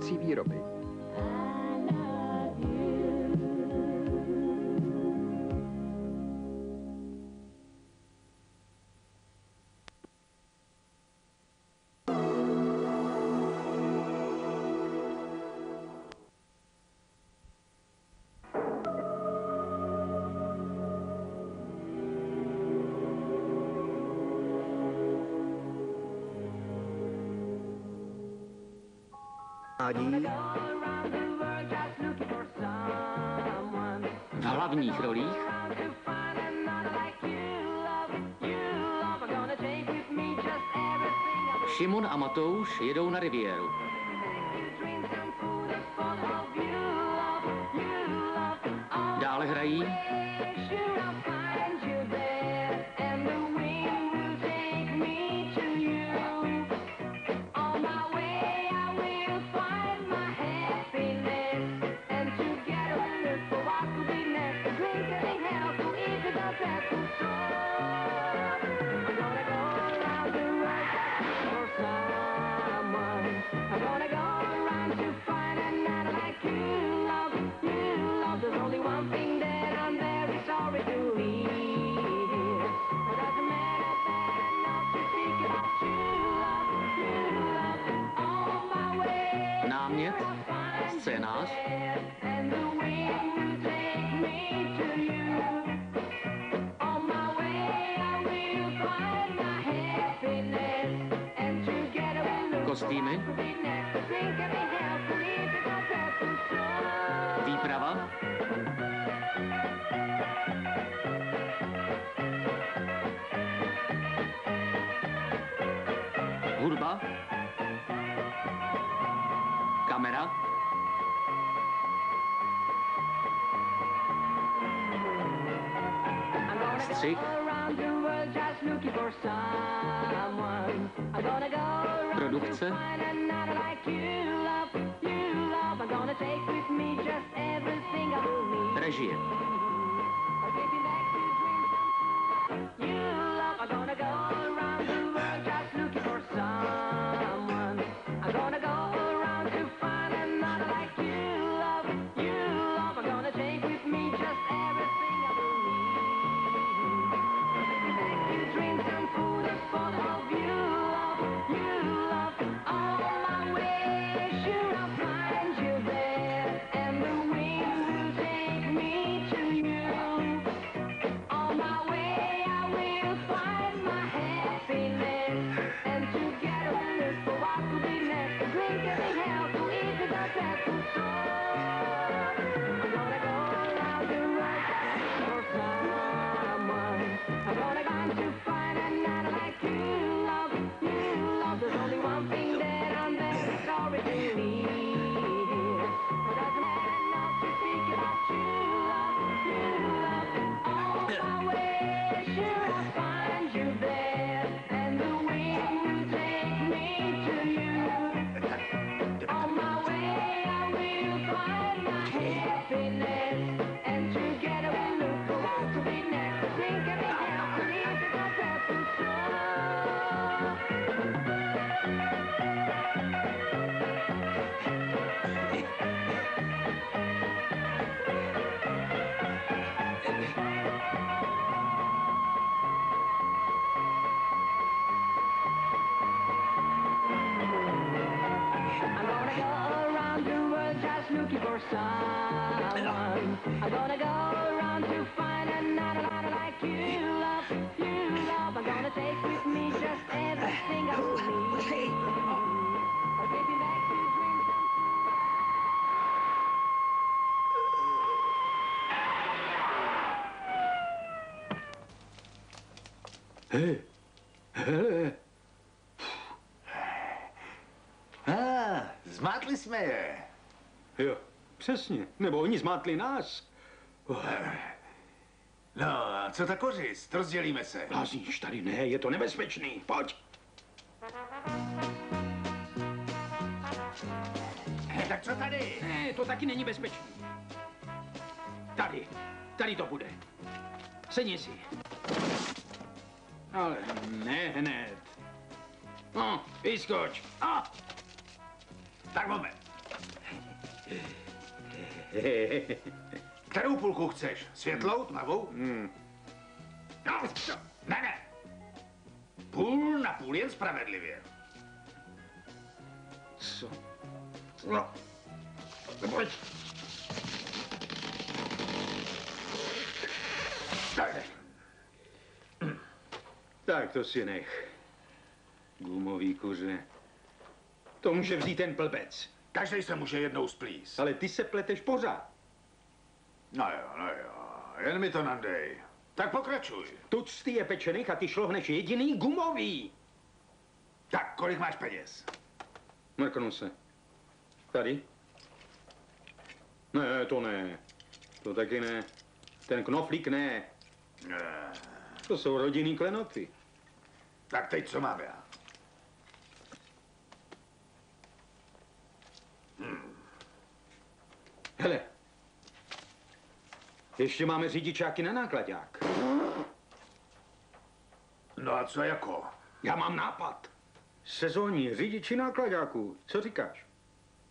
budoucí výroby. Matouš jedou na riviéru. Produkce, režie. looking for someone. I'm gonna go around to find another lover like you love, you love. I'm gonna take with me just everything I need. Hey. Hey. Hey. ah, smartly smear. Jo, přesně. Nebo oni zmátli nás. No, a co ta kořist? Rozdělíme se. Blázníš, tady ne, je to nebezpečný. Pojď. Eh, Tak co tady? Ne, to taky není bezpečný. Tady, tady to bude. Sedni si. Ale ne hned. No, vyskoč. A, Tak moment. Kterou půlku chceš? Světlou, tmavou? Hmm. No, ne, ne. Půl na půl, jen spravedlivě. Co? No. Pojď. Tak, Tak to si nech. Gumový kuře. To může vzít ten blbec. Každý se může jednou splíst. Ale ty se pleteš pořád. No jo, no jo, jen mi to nadej. Tak pokračuj. Tucty je pečených a ty šlohneš jediný gumový. Tak, kolik máš peněz? Mrknu se. Tady? Ne, to ne. To taky ne. Ten knoflík ne. Ne. To jsou rodinný klenoty. Tak teď co mám já? Hele. Ještě máme řidičáky na nákladák. No a co jako? Já mám nápad. Sezónní řidiči nákladáků. Co říkáš?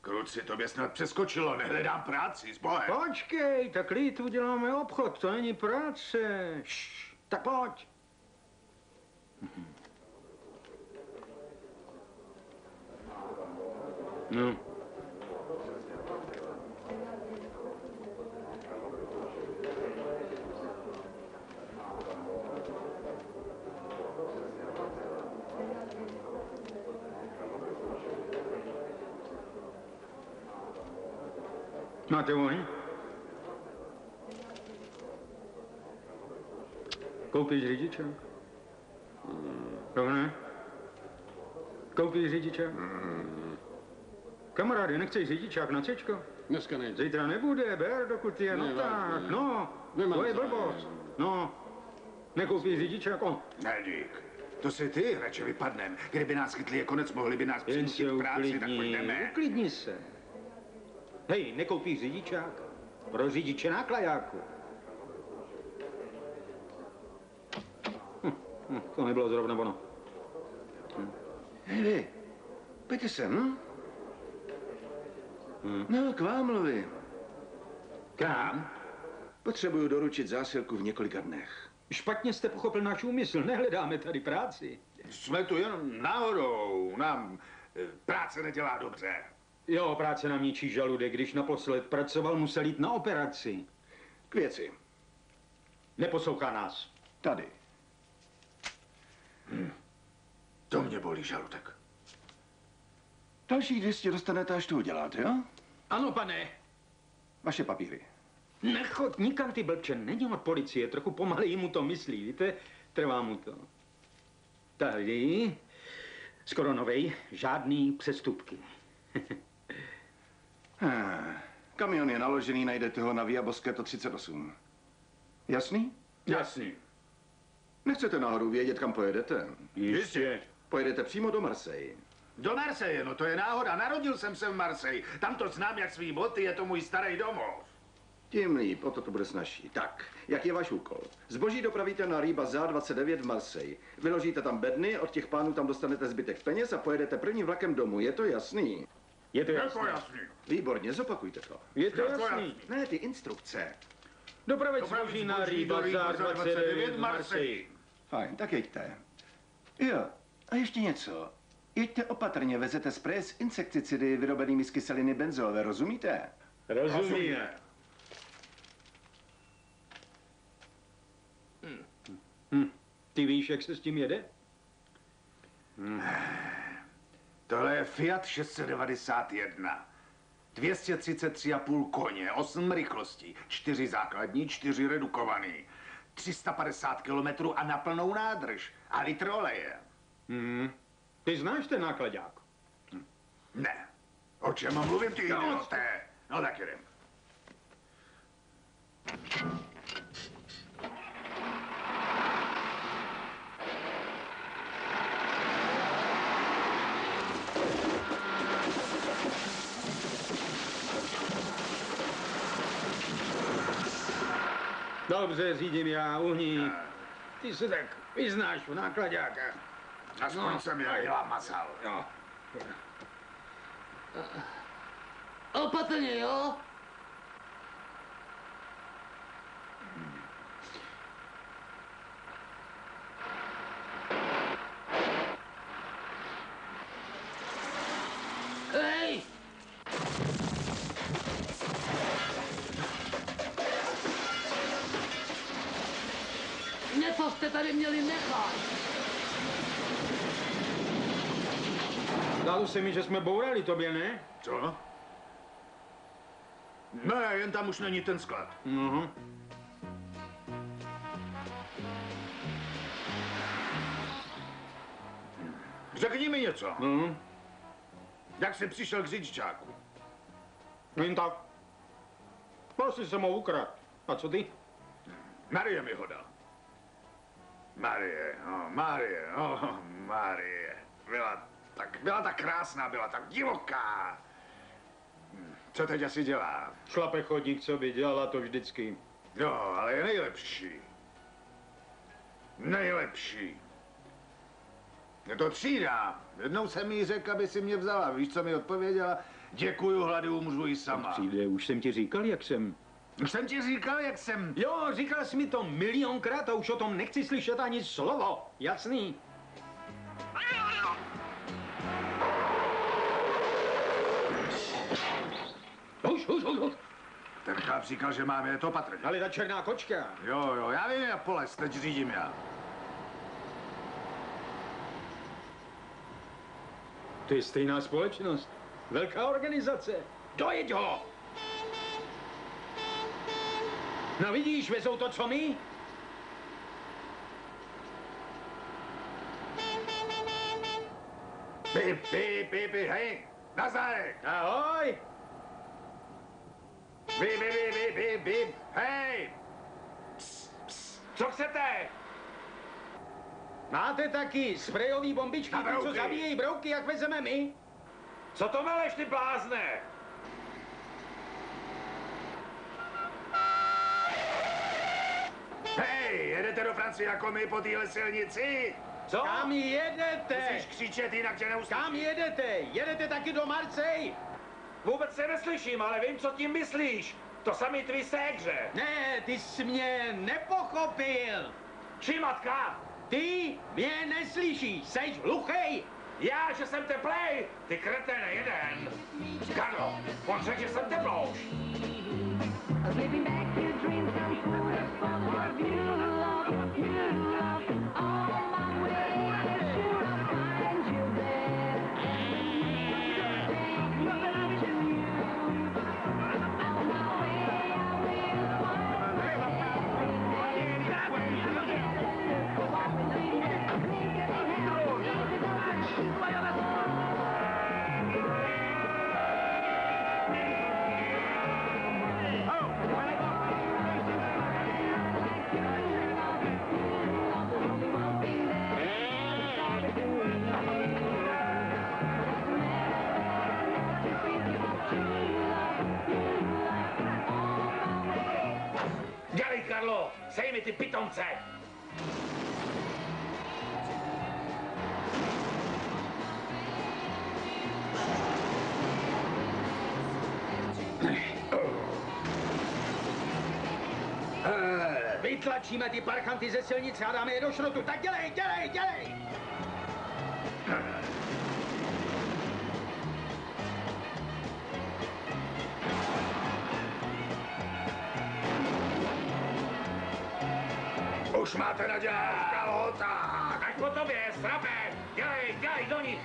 Kruci, tobě snad přeskočilo, nehledám práci, s bohem. Počkej, tak lid uděláme obchod, to není práce. Šš, tak pojď. No. Máte oheň? Koupíš řidičák? Tohle? Koupíš řidičák? Kamaráde, nechceš řidičák na cečko? Dneska nejde. Zítra nebude, ber, dokud je, no Ne, tak, no, Nemám to je blbost. No, nekoupíš řidičák, on. Ne, dík. To si ty radši vypadnem. Kdyby nás chytli je konec, mohli by nás k práci, tak uklidni, pojďme. uklidni se. Hej, nekoupíš řidičák? Pro řidiče nákladáku. Hm, hm, to nebylo zrovna ono. Hej vy, pojďte sem. hm? No, k vám mluvím. Kam? Potřebuju doručit zásilku v několika dnech. Špatně jste pochopil náš úmysl, nehledáme tady práci. Jsme tu jenom náhodou. Nám eh, práce nedělá dobře. Jo, práce nám ničí žaludek, když naposled pracoval, musel jít na operaci. K věci. Neposlouchá nás. Tady. To mě bolí žaludek. Dalších 200 dostanete, až to uděláte, jo? Ano, pane. Vaše papíry. Nechod nikam, ty blbče, není od policie, trochu pomaleji mu to myslí, víte? Trvá mu to. Tady, skoro novej, žádný přestupky. Ah, Kamion je naložený, najdete ho na Via Boschetto 38. Jasný? Jasný. Nechcete náhodou vědět, kam pojedete? Jistě. Pojedete přímo do Marseille. Do Marseille, no to je náhoda. Narodil jsem se v Marseille. Tam to znám jak svý boty, je to můj starý domov. Tím líp, o to to bude snažší. Tak, jak je váš úkol? Zboží dopravíte na Rýba za 29 v Marseille. Vyložíte tam bedny, od těch pánů tam dostanete zbytek peněz a pojedete prvním vlakem domů. Je to jasný? Je to Je jasný. to jasný. Výborně, zopakujte to. Je to Je jasný. jasný. Ne, ty instrukce. Dopravit zboží na Rýba za 29 v Marseille. Fajn, tak jeďte. Jo, a ještě něco. Jeďte opatrně, vezete spray s insekticidy vyrobenými z kyseliny benzolové, rozumíte? Rozumíme. Hm. Ty víš, jak se s tím jede? Tohle je Fiat 691. 233,5 koně, 8 rychlostí, 4 základní, 4 redukovaný. 350 kilometrů a na plnou nádrž. A litr oleje. Hm. Ty znáš ten nákladák? Ne. O čem mluvím, ty No, idioté? No tak jdem. Dobře, řídím já, uhni. Ty se tak vyznáš v nákladákách. Aspoň No. jsem já dělám masal. Jo. Opatrně, jo? Tady měli nechat. Zdálo se mi, že jsme bourali tobě, ne? Co? Ne, jen tam už není ten sklad. Mhm. Řekni mi něco. Mhm. Jak jsi přišel k řidičáku? Jen tak. Prostě jsem ho ukradl. A co ty? Marie mi ho dal. Marie, oh, Marie, oh, Marie. Byla tak, byla tak krásná, byla tak divoká. Hm, Co teď asi dělá? Šlape chodník, co by dělala to vždycky. Jo, ale je nejlepší. Nejlepší. Je to třída. Jednou jsem jí řekl, aby si mě vzala. Víš, co mi odpověděla? Děkuju, hlady umřu i sama. Přijde, už jsem ti říkal, jak jsem. Už jsem ti říkal, jak jsem... Jo, říkal jsi mi to milionkrát a už o tom nechci slyšet ani slovo. Jasný? Už, už, už, už. Ten chlap říkal, že máme to opatrně. Ale ta černá kočka. Jo, jo, já vím, jak poles, teď řídím já. To je stejná společnost. Velká organizace. Dojeď ho! No vidíš, vezou to, co my? Pip, pip, pip, pip, hej, nazdar. Ahoj! Bip, bip, bip, bip, bip, bip, hej. Ps, ps, co chcete? Máte taky sprejový bombičky, ty, co zabíjejí brouky, jak vezeme my? Co to meleš, ty blázne? Jedete do Francie jako my po téhle silnici? Co? Kam jedete? Musíš křičet, jinak tě neuslyší. Kam jedete? Jedete taky do Marcej? Vůbec se neslyším, ale vím, co tím myslíš. To samý tvý ségře. Ne, ty jsi mě nepochopil. Či matka? Ty mě neslyšíš, seš hluchej. Já, že jsem teplej? Ty kretene jeden. Karlo, on řekl, že jsem teplouš. Pitomce. Vytlačíme ty parchanty ze silnice a dáme je do šrotu. Tak dělej, dělej, dělej! Už máte v kalhotách. Ať po tobě, srape. Dělej, dělej do nich.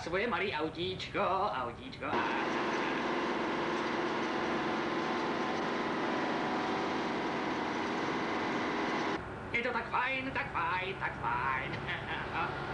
svoje malý autíčko, autíčko. Je to tak fajn, tak fajn, tak fajn.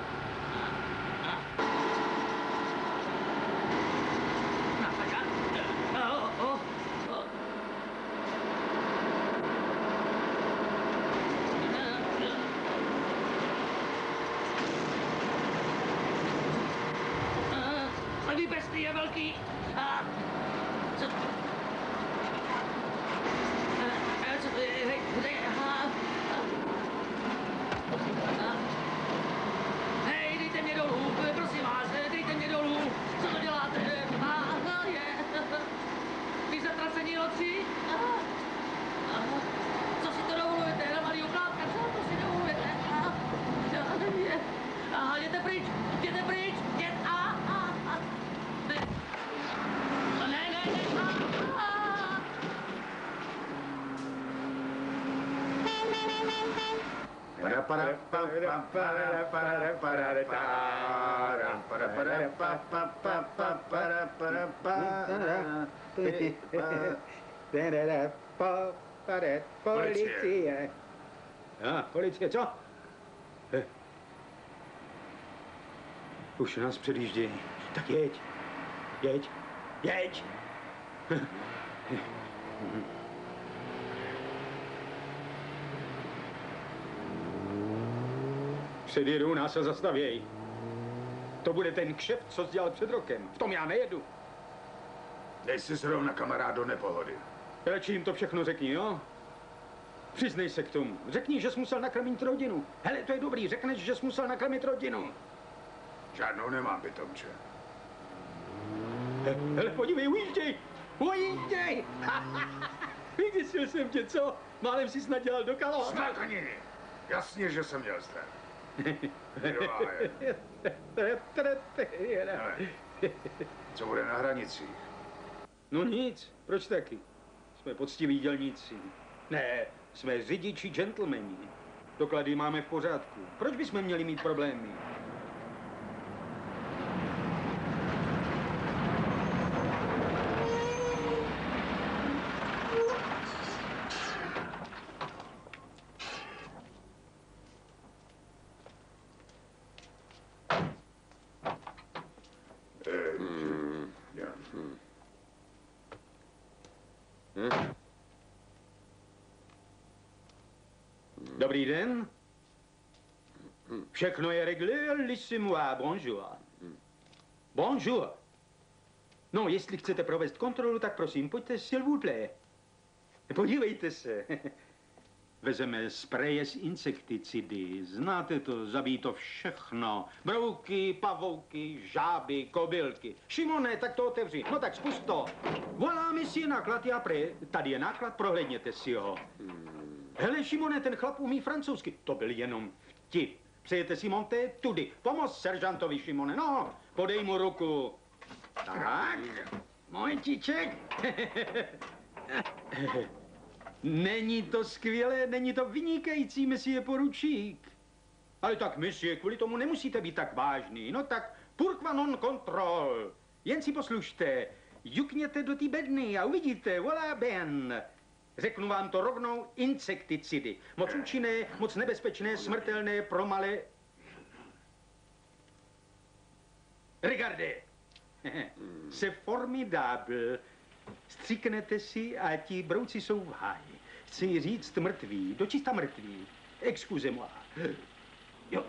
A, Levý prsty je velký. A, co, a, a, co to je? Hej, kde je? A, a, a, hej, dejte mě dolů, prosím vás, dejte mě dolů. Co to děláte? A, a, je. Vy zatracení loci? A, a, co si to dovolujete? Na malý uklápka, co to si dovolujete? A, a, je. A, jděte pryč, jděte pryč, jděte, a, a, a. Ne, ne, ne, ne, a, a. Policie. A, policie, co? Už nás předjíždějí. Tak jeď. Jeď. Jeď. Předjedou nás a zastavěj. To bude ten kšeft, co jsi dělal před rokem. V tom já nejedu. Dej si zrovna kamarád do nepohody. Radši jim to všechno řekni, jo? Přiznej se k tomu. Řekni, že jsi musel nakrmit rodinu. Hele, to je dobrý, řekneš, že jsi musel nakrmit rodinu. Žádnou nemám, pitomče. He- Hele, podívej, ujížděj! Ujížděj! Vyděsil jsem tě, co? Málem si snad dělal do kalho. Smrkni! Jasně, že jsem měl strach. Hele, Co bude na hranicích? No nic, proč taky? Jsme poctiví dělníci. Ne, jsme řidiči gentlemani. Doklady máme v pořádku. Proč bychom měli mít problémy? Já. Dobrý den. Všechno je réglé, laissez-moi, bonjour. Bonjour. No, jestli chcete provést kontrolu, tak prosím, pojďte, s'il vous plaît. Podívejte se. Vezeme spreje z insekticidy. Znáte to, zabíjí to všechno. Brouky, pavouky, žáby, kobylky. Šimone, tak to otevři. No tak spust to. Voláme si náklad, já pre. Tady je náklad, prohlédněte si ho. Hele, Šimone, ten chlap umí francouzsky. To byl jenom vtip. Přejete si monté tudy. Pomoz seržantovi, Šimone. No, podej mu ruku. Tak, momentíček. Není to skvělé, není to vynikající, je poručík. Ale tak, misie, kvůli tomu nemusíte být tak vážný. No tak, purkva non control. Jen si poslušte. Jukněte do té bedny a uvidíte, voilà ben. Řeknu vám to rovnou, insekticidy. Moc účinné, moc nebezpečné, smrtelné pro malé... Regardez. C'est formidable. Stříknete si a ti brouci jsou v háji. Chci říct mrtví, dočista mrtví. Excusez-moi. Jo.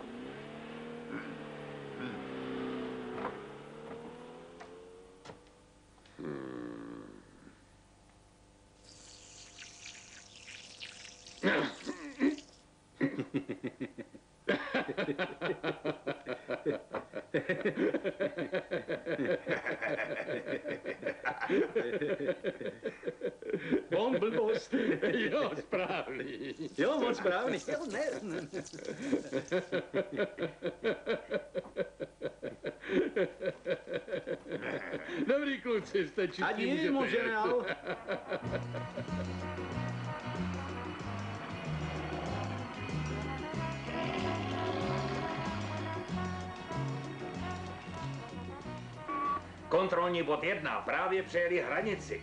Bon blbost. Jo, správný. Jo, moc správný. Jo, ne, ne. Dobrý kluci, jste čistí, Adi, můžete mon Kontrolní bod 1 právě přejeli hranici.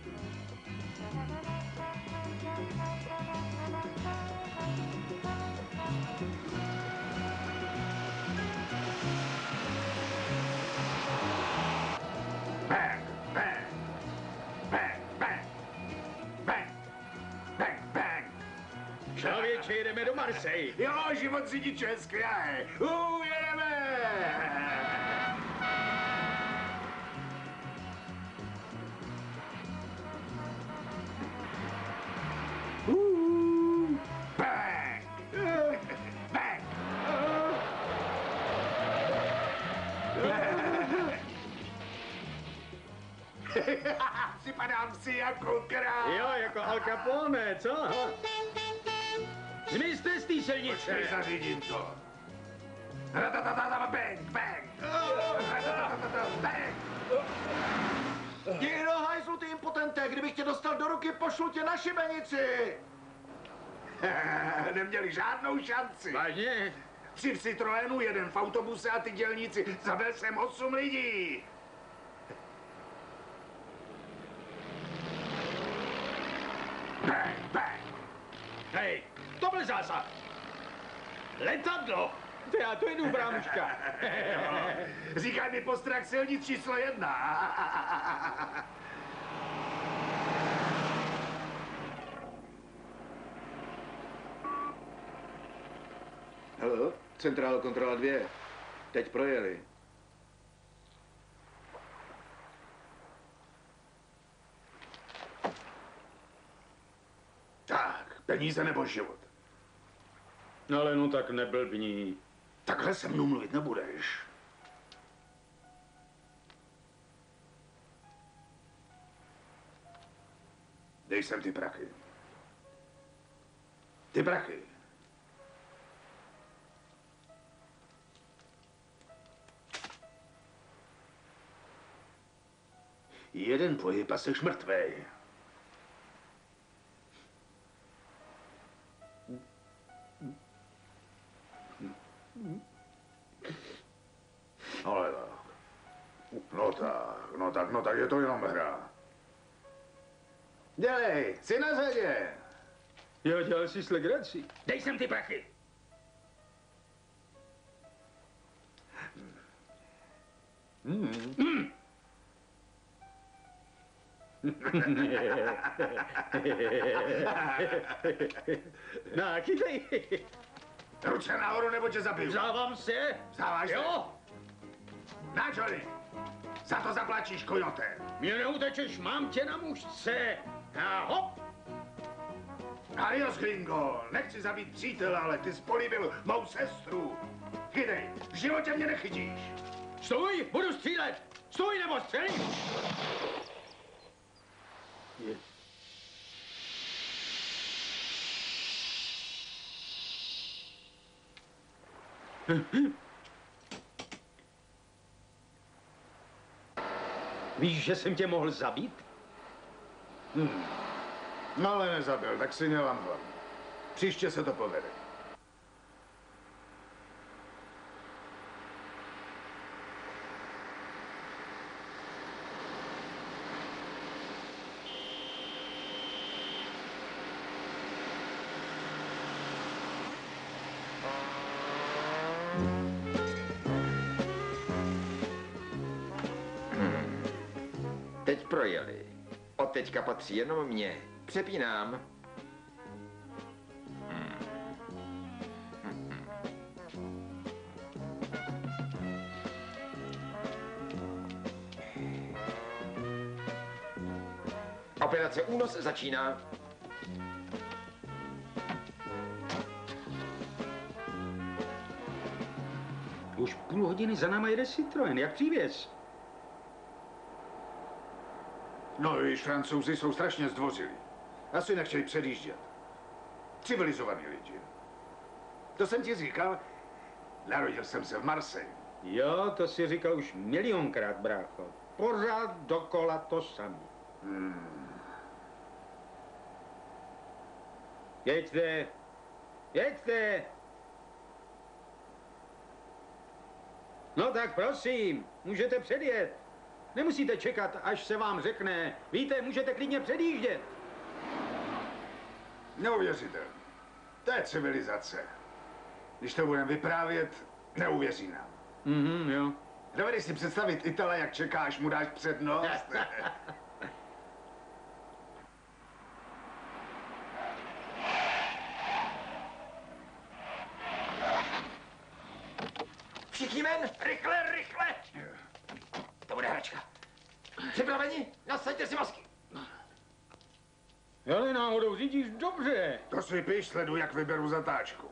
Člověče, jedeme do Marseille. Jo, život řidiče, skvělé. Ujedeme! Připadám si jako král. Jo, jako Al Capone, co? Zmizte z té silnice. Počkej, zařídím to. Bang, bang. Bang. Jdi do hajzlu, ty impotente, kdybych tě dostal do ruky, pošlu tě na šibenici. Neměli žádnou šanci. Vážně? Tři v Citroenu, jeden v autobuse a ty dělníci. Zabil jsem osm lidí. Bang, bang. Hej, to byl zásah. Letadlo. To já to jedu, brámuška. Říkaj mi postrach silnic číslo jedna. Halo, centrál kontrola dvě. Teď projeli. Tak, peníze nebo život. No ale no tak neblbní. Takhle se mnou mluvit nebudeš. Dej sem ty prachy. Ty prachy. Jeden pohyb a seš mrtvej. Ale tak. No tak, no tak, no tak je to jenom hra. Dělej, jsi na řadě. Jo, dělal si slegraci. Dej sem ty prachy. No, chytej. Ruce nahoru, nebo tě zabiju. Vzdávám se. Vzdáváš se? Jo, Na čoli. Za to zaplatíš, kojote. mě neutečeš, mám tě na mužce. A hop. Adios, gringo. Nechci zabít přítele, ale ty jsi políbil mou sestru. Chytej, v životě mě nechytíš. Stůj, budu střílet. Stůj nebo střelím. Víš, že jsem tě mohl zabít? No ale nezabil, tak si nemám hlavu. Příště se to povede. Projeli. Od teďka patří jenom mě. Přepínám. Operace Únos začíná. Už půl hodiny za náma jede Citroen, jak přívěs. No víš, francouzi jsou strašně zdvořilí. Asi nechtějí předjíždět. Civilizovaní lidi. To jsem ti říkal. Narodil jsem se v Marseille. Jo, to si říkal už milionkrát, brácho. Pořád dokola to samé. Jeďte, jeďte. No tak prosím, můžete předjet. Nemusíte čekat, až se vám řekne. Víte, můžete klidně předjíždět. Neuvěřitelný. To je civilizace. Když to budeme vyprávět, neuvěří nám. Mhm, jo. Dovedeš si představit Itala, jak čeká, až mu dáš přednost? Všichni ven, rychle, rychle! To bude hračka. Připraveni? Nasaďte si masky. Ale náhodou řídíš dobře. To si piš, sleduj, jak vyberu zatáčku.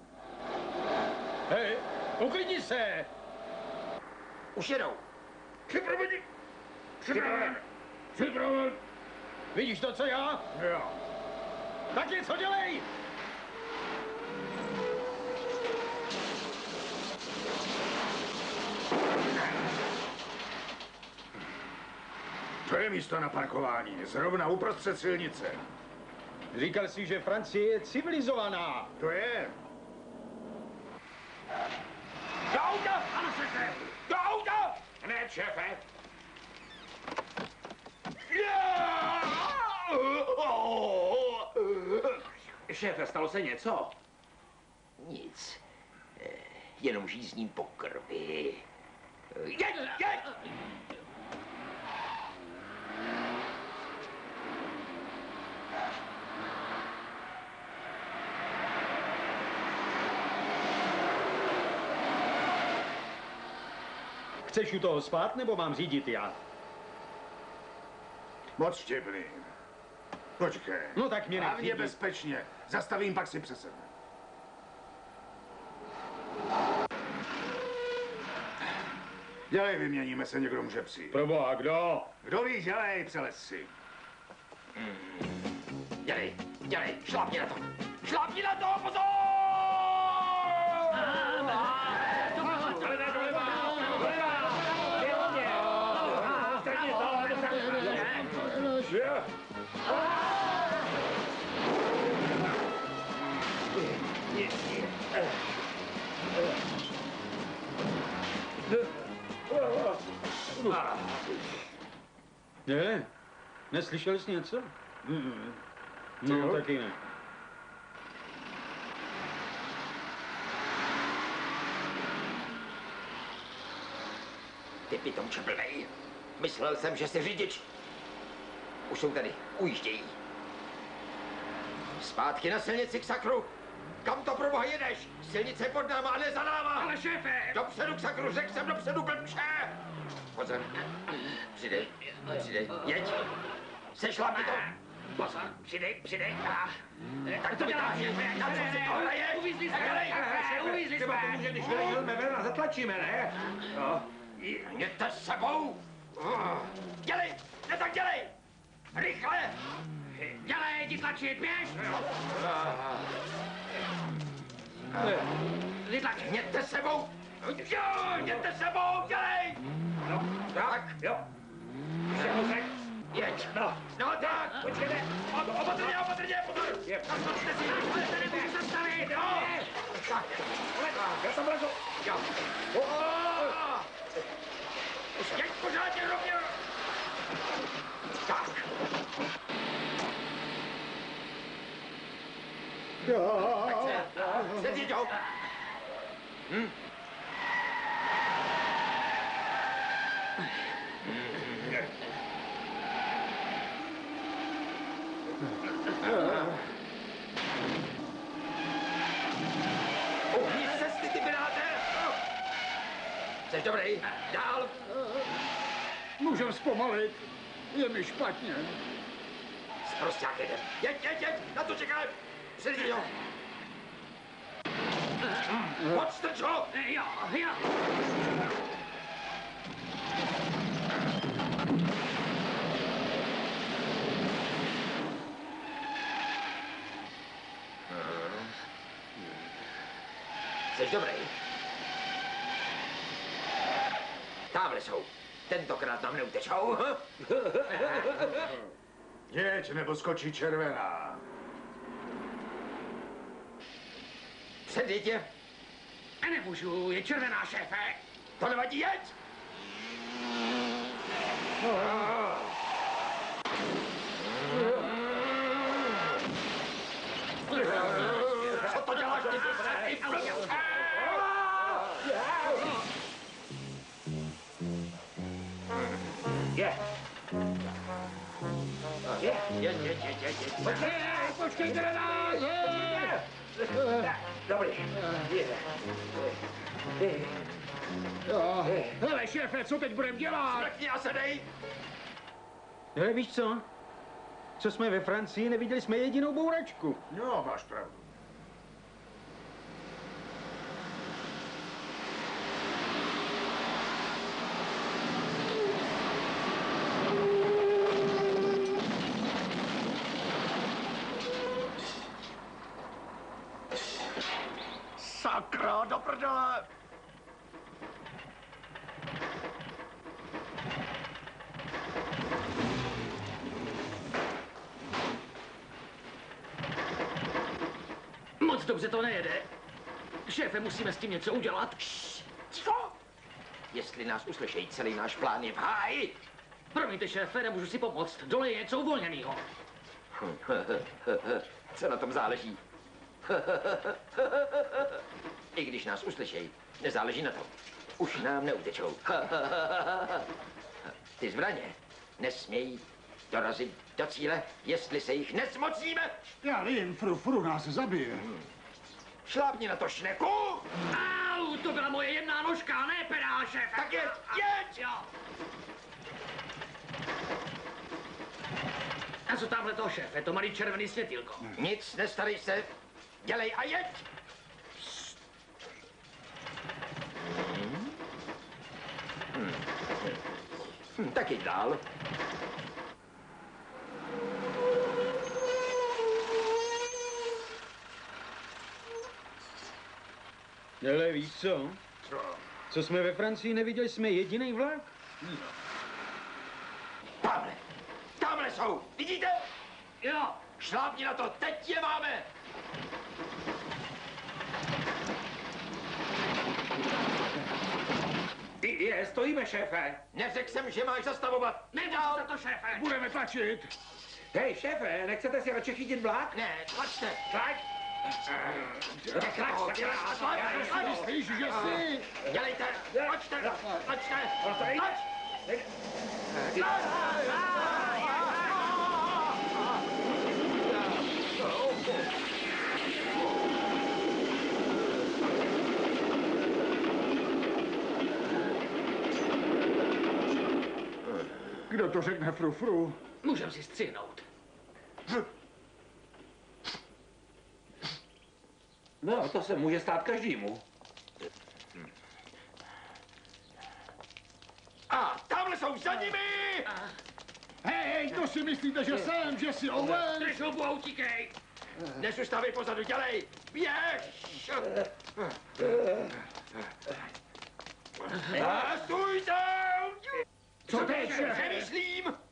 Hej, uklidni se. Už jedou. Připraveni? Připraven. Připraven. Vidíš to, co já? Jo. Tak něco dělej. To je místo na parkování, zrovna uprostřed silnice. Říkal jsi, že Francie je civilizovaná. To je. Do auta! Ano, šéfe! Do auta! Hned, šéfe! Šéfe, stalo se něco? Nic. Eh, Jenom žízním po krvi. Jeď, jeď! Chceš u toho spát, nebo mám řídit já? Moc štěpný. Počkej. No tak mě Hlavně neřídí. bezpečně. Zastavím, pak si přesedne. Dělej, vyměníme se, někdo může přijít. Proboha, kdo? Kdo ví, dělej, přelez si. Dělej, dělej, šlápni na to. Šlápni na to, pozor! Doleva, Ne, neslyšel jsi něco? No, jo? taky ne. Ty pitom čeplnej. Myslel jsem, že jsi řidič. Už jsou tady, ujíždějí. Zpátky na silnici k sakru. Kam to pro boha jedeš? Silnice je pod náma a ne za náma. Ale šéfe! Dopředu k sakru, řekl jsem dopředu, blbče! Pozor. Přidej, přidej, jeď. Sešlápni to. Pozor, přidej, přidej. A, Tak to vytáhni. Na co si to hraješ? Uvízli jsme, Dělej. uvízli Třeba jsme. pomůže, když vyležíme ven a zatlačíme, ne? Jo. Jděte s sebou. Dělej, ne tak dělej. Rychle. Dělej, jdi tlačit, běž! Vytlač. Jděte s sebou. Jo, jděte s sebou, dělej. No, Tak, jo. Všechno se. jeď. No, No tak, počkejte. Opatrně, opatrně, pozor. Je. Naskočte si. Ale se nemůžu zastavit. Tak, Já tam lezu. jo. Jeď pořádně rovně. Tak. Se Diďo. Hm? Uhni z cesty, ty piráte! Jsi dobrý? Dál! Můžem zpomalit. Je mi špatně. Zprosták jedem. Jeď, jeď, jeď, na to čekám. Přijdi, jo. Pojď, strčo! Jo, jo. Jsi dobrý? Tamhle jsou. Tentokrát nám neutečou. Jeď, nebo skočí červená. Předjeď je. Nemůžu, je červená, šéfe. To nevadí, jeď! Co to děláš, ty blbce? Je. Je. Jeď, jeď, jeď, jeď, jeď. Počkej, nás! Počkejte! Dobrý. Jo. Hele, šéfe, co teď budeme dělat? Mrkni a sedej! Ale víš co? Co jsme ve Francii, neviděli jsme jedinou bouračku. Jo, máš pravdu. Sakra, do prdele! Moc dobře to nejede. Šéfe, musíme s tím něco udělat. Co? Jestli nás uslyšejí, celý náš plán je v háji. Promiňte, šéfe, nemůžu si pomoct. Dole je něco uvolněného. Co na tom záleží? I když nás uslyšejí, nezáleží na tom. Už nám neutečou. Ty zbraně nesmějí dorazit do cíle, jestli se jich nesmocníme. Já vím, fru, fru nás zabije. Šlápni na to šneku! Au, to byla moje jemná nožka, ne perá, šéfe. Tak jeď, jeď! Jo. A co tamhle to, šéfe? To malý červený světýlko. Nic, nestarej se. Dělej a jeď! Hmm. Hmm, tak jď dál. Ale víš co? Co? Co jsme ve Francii neviděli, jsme jediný vlak. Tamhle. Tamhle jsou. Vidíte? Jo, Šlápni na to, teď je máme! I, je, stojíme, šéfe. Neřekl jsem, že máš zastavovat. nemůžu za to, šéfe. Budeme tlačit. Hej, šéfe, nechcete si radši chytit vlak? Ne, tlačte. Tlač. Tlač, tlač, tlač, tlač. Myslíš, že jsi? Dělejte, tlačte, tlačte, tlač. Kdo to řekne, fru, fru? Můžem si střihnout. No, to se může stát každému. A tamhle jsou za nimi! Hej, hej, to si myslíte, že jsem, že jsi Owen? Drž hubu a utíkej. Nezůstávej pozadu, dělej! Běž! A stůjte! Co teď? Přemýšlím!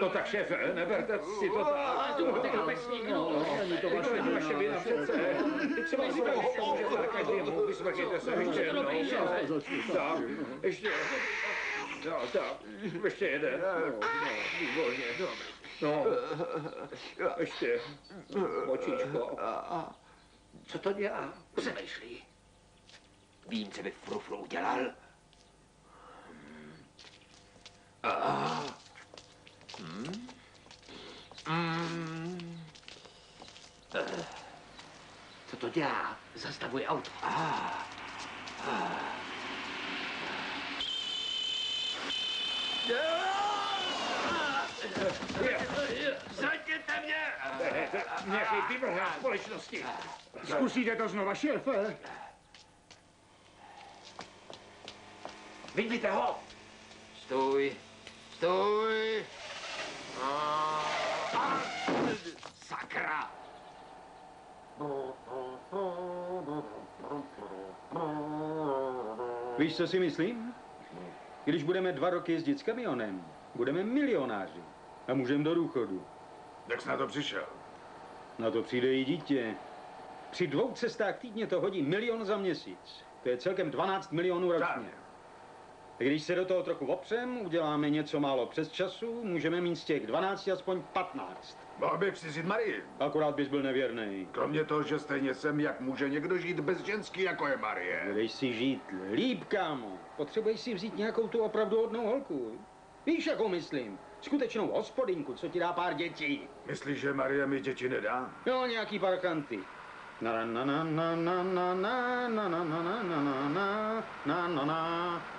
No tak, šéfe, neberte si to tak. Tu, kapesník, no. Není to vaše, vaše vina přece. Teď se vám to může stát každému. Vysmrkněte se ještě jednou. Tak, ještě. No, tak, ještě jeden. No, no, výborně. No, ještě. Očičko. Co to dělá? Přemýšlí. Vím, co by Frufru udělal. Co to dělá? Zastavuje auto. Zajděte mě! Nějaký vyvrhá společnosti. Zkusíte to znova, šéfe? Vidíte ho? Stůj! Stůj! Sakra! Víš, co si myslím? Když budeme dva roky jezdit s kamionem, budeme milionáři a můžeme do důchodu. Jak jsi na to přišel? Na to přijde i dítě. Při dvou cestách týdně to hodí milion za měsíc. To je celkem 12 milionů ročně. Tak. Když se do toho trochu opřem, uděláme něco málo přes času, můžeme mít z těch 12 aspoň 15. Mohl bych si říct Marii. Akorát bys byl nevěrný. Kromě toho, že stejně jsem, jak může někdo žít bez ženský, jako je Marie. Budeš si žít líp, kámo. Potřebuješ si vzít nějakou tu opravdu hodnou holku. Víš, jakou myslím? Skutečnou hospodinku, co ti dá pár dětí. Myslíš, že Marie mi děti nedá? Jo, nějaký parkanty.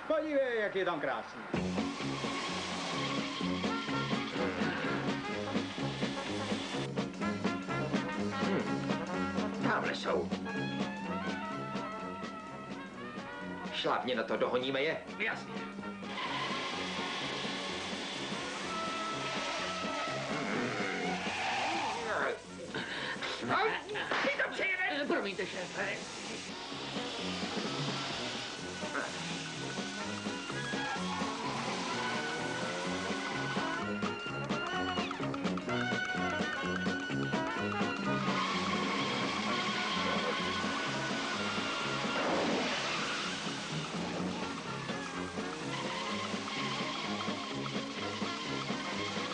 Podívej, jak je tam krásný. Tamhle jsou. Šlápně na to, dohoníme je. Jasně. Hmm. Eh, Promiňte, šéfe.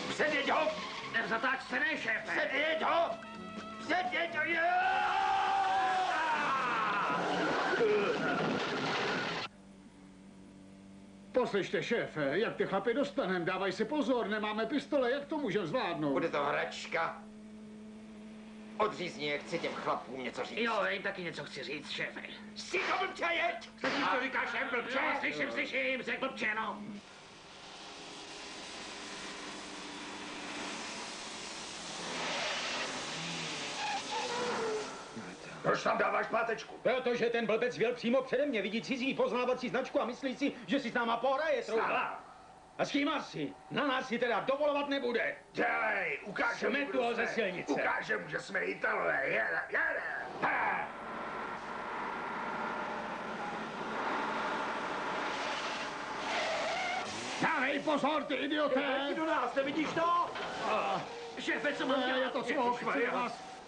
Předjeď ho! V zatáčce ne, šéfe. Předjeď ho! Předjeď ho! Jo! Poslyšte, šéfe, jak ty chlapy dostanem? Dávaj si pozor, nemáme pistole, jak to můžeme zvládnout? Bude to hračka. Odřízni je, chci těm chlapům něco říct. Jo, já jim taky něco chci říct, šéfe. Si to blbče, jeď! Slyšíš, co říká šéf blbče? Jo, slyším, slyším, řekl blbče, no. Proč tam dáváš pátečku? Protože ten blbec věl přímo přede mě, vidí cizí poznávací značku a myslí si, že si s náma pohraje trouba. Stála! A s kým asi? Na nás si teda dovolovat nebude. Dělej, ukáže mu, Smetu kdo ho ze jsme. silnice. Ukáže mu, že jsme Italové. Jede, jede. Ha! Dávej pozor, ty idioté! do nás, nevidíš to? Šéfe, co mám Ne, je dělat? to cvok, chci vás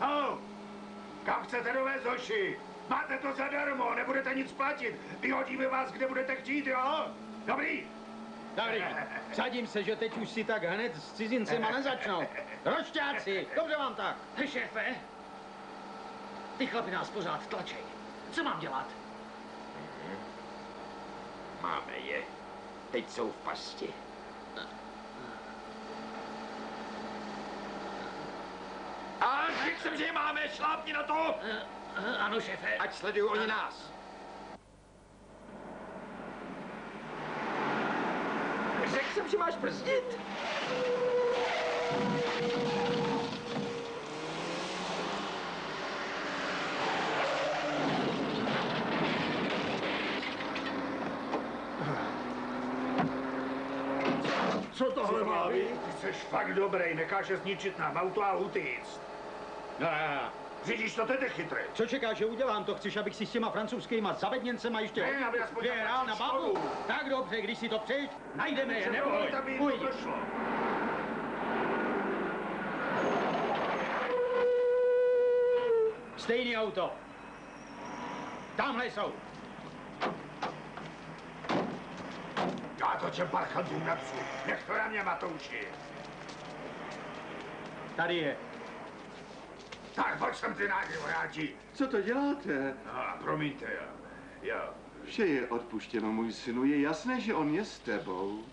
halo, kam chcete dovést hoši? Máte to zadarmo, nebudete nic platit. Vyhodíme vás, kde budete chtít, jo? Dobrý? Dobrý, sadím se, že teď už si tak hned s cizincema nezačnou. Rošťáci, dobře vám tak. Hej, šéfe, ty chlapi nás pořád tlačej. Co mám dělat? Máme je. Teď jsou v pasti. A řekl jsem, že je máme, šlápni na to! Ano, šéfe. Ať sledují oni nás. Řekl jsem, že máš brzdit. Co tohle má být? Ty jsi fakt dobrý, nekáže zničit nám auto a utíct. No, no, no. Řidič to teď je chytrý. Co čekáš, že udělám? To chceš, abych si s těma francouzskýma zavedněncema ještě Ne, aby aspoň vyhrál na babu? Tak dobře, když si to přeješ, najdeme je, neboj. Uvidíš. Stejný auto. Tamhle jsou. Já to těm parchantům napsu. Nech to na mě, Matouši. Tady je. Tak, pojď sem ty nády vojáči. Co to děláte? No, promiňte, já, já, Vše je odpuštěno, můj synu. Je jasné, že on je s tebou.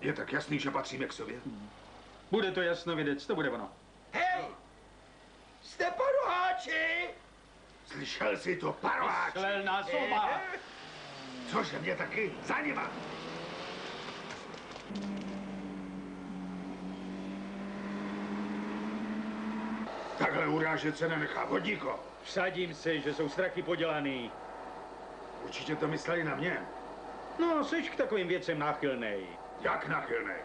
je tak jasný, že patříme k sobě. Bude to jasno vidět, to bude ono. Hej! Jste poruháči! Slyšel jsi to, parováč? Slel nás oba. Cože, mě taky? Za nima. Takhle urážet se nenechá vodíko. Vsadím se, že jsou strachy podělaný. Určitě to mysleli na mě. No, jsi k takovým věcem náchylnej. Jak nachylnej.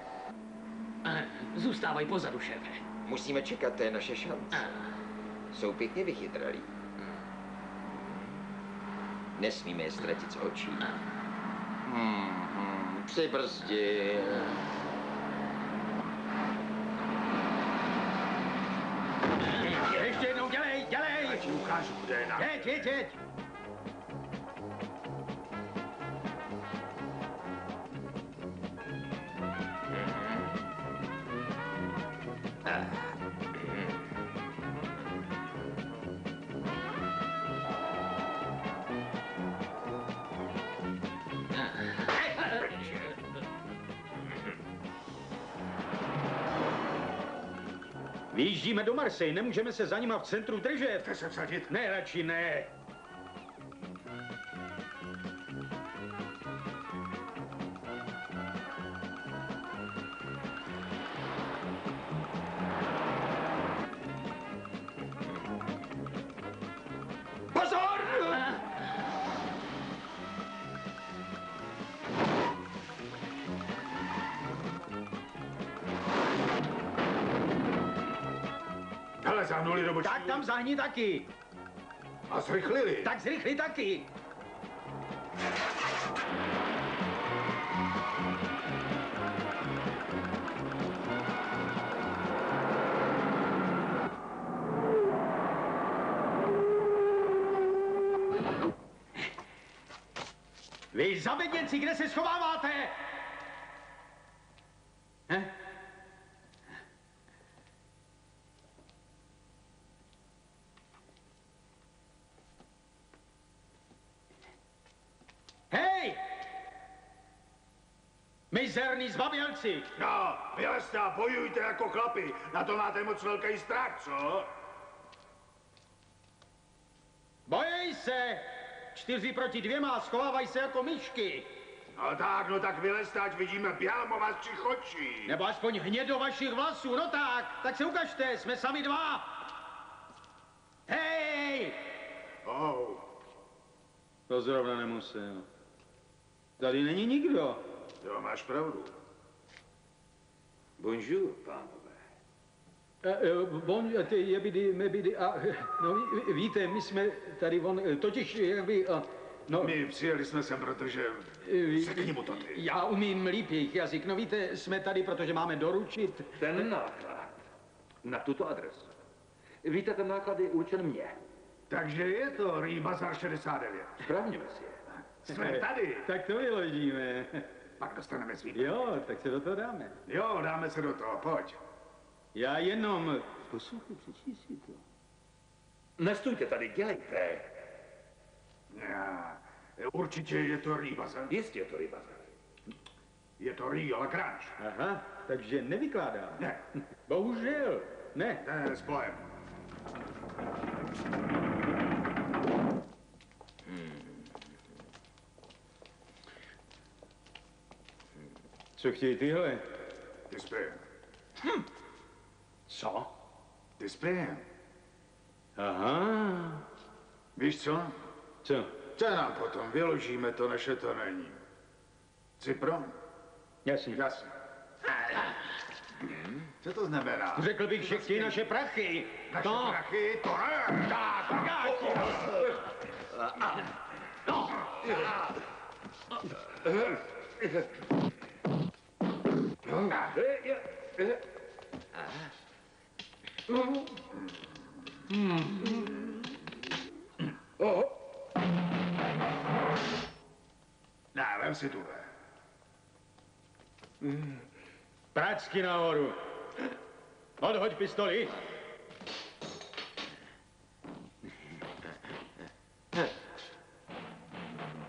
Eh, Zůstávaj pozadu, šéfe. Musíme čekat, to je naše šance. Jsou pěkně vychytralí. Nesmíme je ztratit z očí. Hmm, hmm, přibrzdi. Ještě jednou dělej, dělej! ukážu, kde Vyjíždíme do Marseille, nemůžeme se za nima v centru držet. Chce se vsadit? Ne, radši ne. Zahni taky. A zrychlili. Tak zrychli taky. Vy zabeděnci, kde se schováváte? Hm? Hej! Mizerný zbabělci! No, vylezte a bojujte jako chlapi. Na to máte moc velký strach, co? Bojej se! Čtyři proti dvěma, schovávaj se jako myšky. No tak, no tak vylezte, ať vidíme bělmo vašich očí. Nebo aspoň hnědo vašich vlasů, no tak, tak se ukažte, jsme sami dva. Hej! Oh, To zrovna nemusel. Tady není nikdo. Jo, máš pravdu. Bonjour, pánové. Uh, bon, ty jebidy, mebidy, a, no ví- víte, my jsme tady, on, eh, totiž, jak by, a, no, My přijeli jsme sem, protože... eh, Řekni mu to ty. Já umím líp jejich jazyk, no víte, jsme tady, protože máme doručit. Ten náklad na tuto adresu. Víte, ten náklad je určen mně. Takže je to Rý Bazar 69. Správně, mesie. Jsme tady. Tak to vyložíme. Pak dostaneme svý. Jo, tak se do toho dáme. Jo, dáme se do toho, pojď. Já jenom... Poslouchej, přečti si to. Nestůjte tady, dělejte. Já, určitě je to Rý Bazar. Jistě je to rybaza. Je to Rý Lagrange. Aha, takže nevykládám. Ne, Bohužel, ne. ne, s bojem. Co chtějí tyhle? Ty spějem. Co? Spějem. Aha. Víš co? Co? Co je nám potom? Vyložíme to, naše to není. Cypron? Jasně. Jasně. Co to znamená? Řekl bych, že chtějí naše prachy. Naše No. prachy? To ne. Tak, Ne, vem si tuhle. Pracky nahoru. Odhoď pistoli.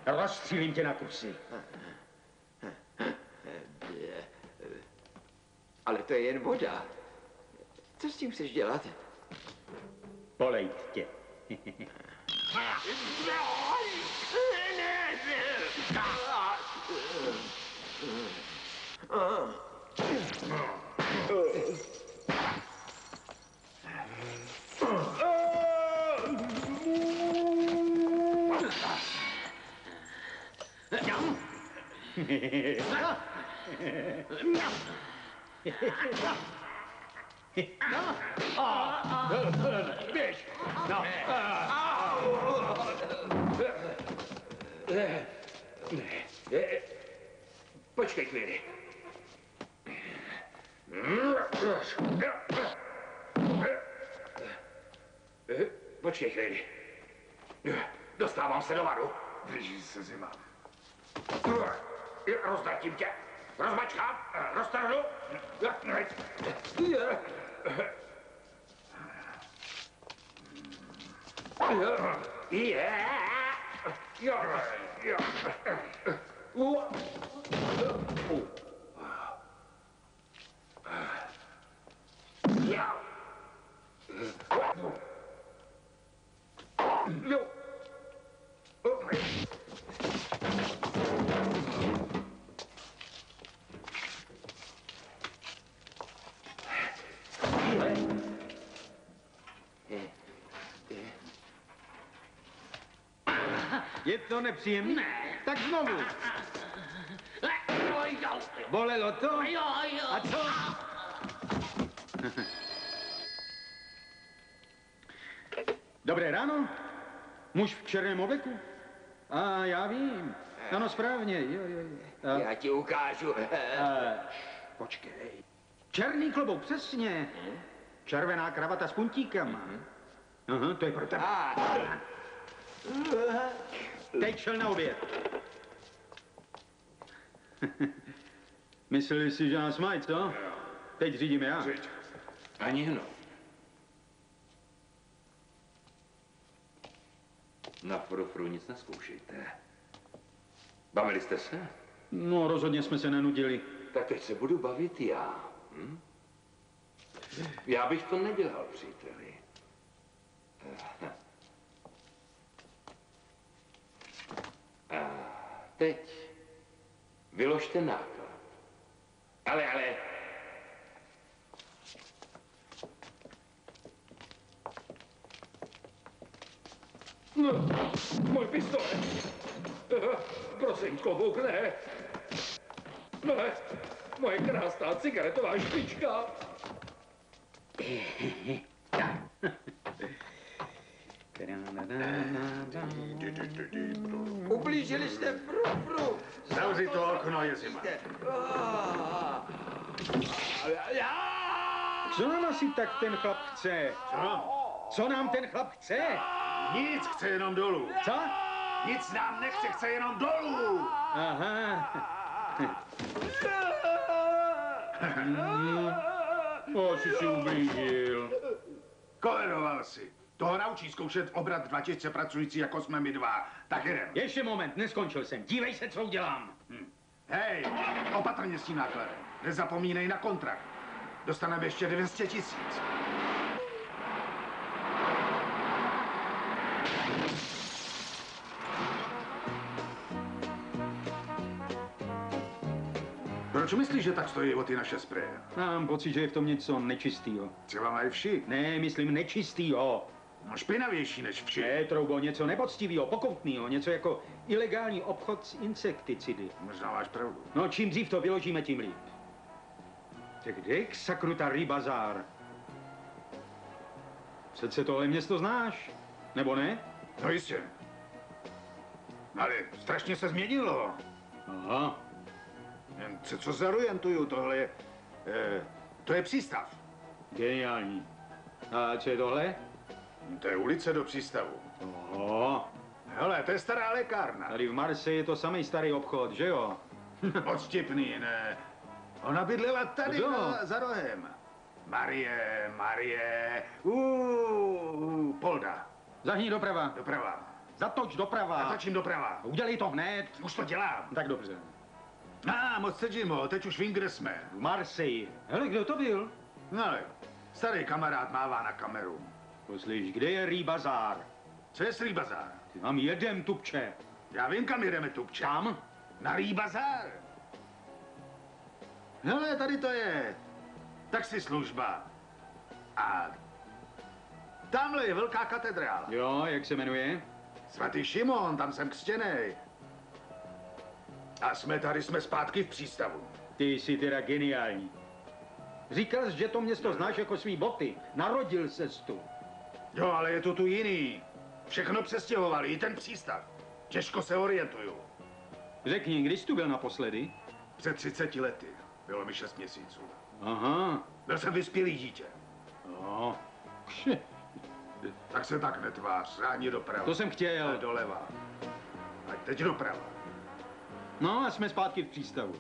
Rozstřílím tě na kusy. Ale to je jen voda. Co s tím chceš dělat? Polejt tě. Běž. No. Počkej chvíli. Počkej chvíli. Dostávám se do varu. Blíží se zima. Rozdratím tě. Rozmačkám, roztrhnu. Je. Jo. Jo. U. Je to nepříjemný? Ne. Tak znovu. Bolelo to? Jo, jo. A co? Dobré ráno. Muž v černém obleku? A já vím. Ano, správně. Jo, jo, jo. A, Já ti ukážu. a, počkej. Černý klobouk, přesně. Červená kravata s puntíkama. Aha, to je pro tebe. Teď šel na oběd. Mysleli si, že nás mají, co? Teď řídím já. Řiď. Ani hno. Na frufru nic neskoušejte. Bavili jste se? No, rozhodně jsme se nenudili. Tak teď se budu bavit já. Hm? Já bych to nedělal, příteli. Teď vyložte náklad. ale, ale, No, můj pistolet. Eh, Prosím, klobouk, ne. Ne, moje krásná cigaretová špička. ublížili jste frufru. Zavři to okno, je zima. Co nám asi tak ten chlap chce? Co? Co nám ten chlap chce? Nic, chce jenom dolů. Co? Nic nám nechce, chce jenom dolů. Aha. O, jsi si ublížil. Koleroval si. Toho naučí zkoušet obrat dva těžce pracující, jako jsme my dva. Tak jdem. Ještě moment, neskončil jsem. Dívej se, co udělám. Hej, opatrně s tím nákladem. Nezapomínej na kontrakt. Dostaneme ještě 200 tisíc. Proč myslíš, že tak stojí o ty naše spreje? Mám pocit, že je v tom něco nečistýho. Třeba mají vši. Ne, myslím nečistýho. No špinavější než vši. Ne, troubo, něco nepoctivého, pokoutného, něco jako ilegální obchod s insekticidy. Možná máš pravdu. No, čím dřív to vyložíme, tím líp. Tak kde k sakru ta rybazár? Přece tohle město znáš, nebo ne? No jistě. Ale strašně se změnilo. Aha, Jen se co zorientuju, tohle je... Eh, to je přístav. geniální. A co je tohle? To je ulice do přístavu. Oho, Hele, to je stará lékárna. tady v Marse je to samý starý obchod, že jo? Odštipný, ne? Ona bydlela tady Kdo? na, za rohem. Marie, Marie, uh, Polda, Zahni doprava, doprava. zatoč doprava. Natačím doprava. Udělej to hned. Už to dělám. Tak dobře. A, ah, moc se Jimo, teď už vím, kde jsme. V Marseji. Hele, kdo to byl? No, starý kamarád mává na kameru. Poslyš, kde je rybazár? Co je Srý bazár? Ty mám jedem, tupče. Já vím, kam jedeme, Tupče. Tam? Na Rý bazár. Hele, tady to je. Taxislužba. A tamhle je velká katedrála. Jo, jak se jmenuje? Svatý Šimon, tam jsem křtěnej. A jsme tady, jsme zpátky v přístavu. Ty jsi teda geniální. Říkal jsi, že to město znáš jako svý boty. Narodil ses tu. Jo, ale je to tu jiný. Všechno přestěhovali, i ten přístav. Těžko se orientuju. Řekni, kdy jsi tu byl naposledy? Před 30 lety. Bylo mi 6 měsíců. Aha. Byl jsem vyspělý dítě. Jo. Kše. Tak se tak netvář, ráni doprava. To jsem chtěl. A doleva. Ať teď doprava. No a jsme zpátky v přístavu.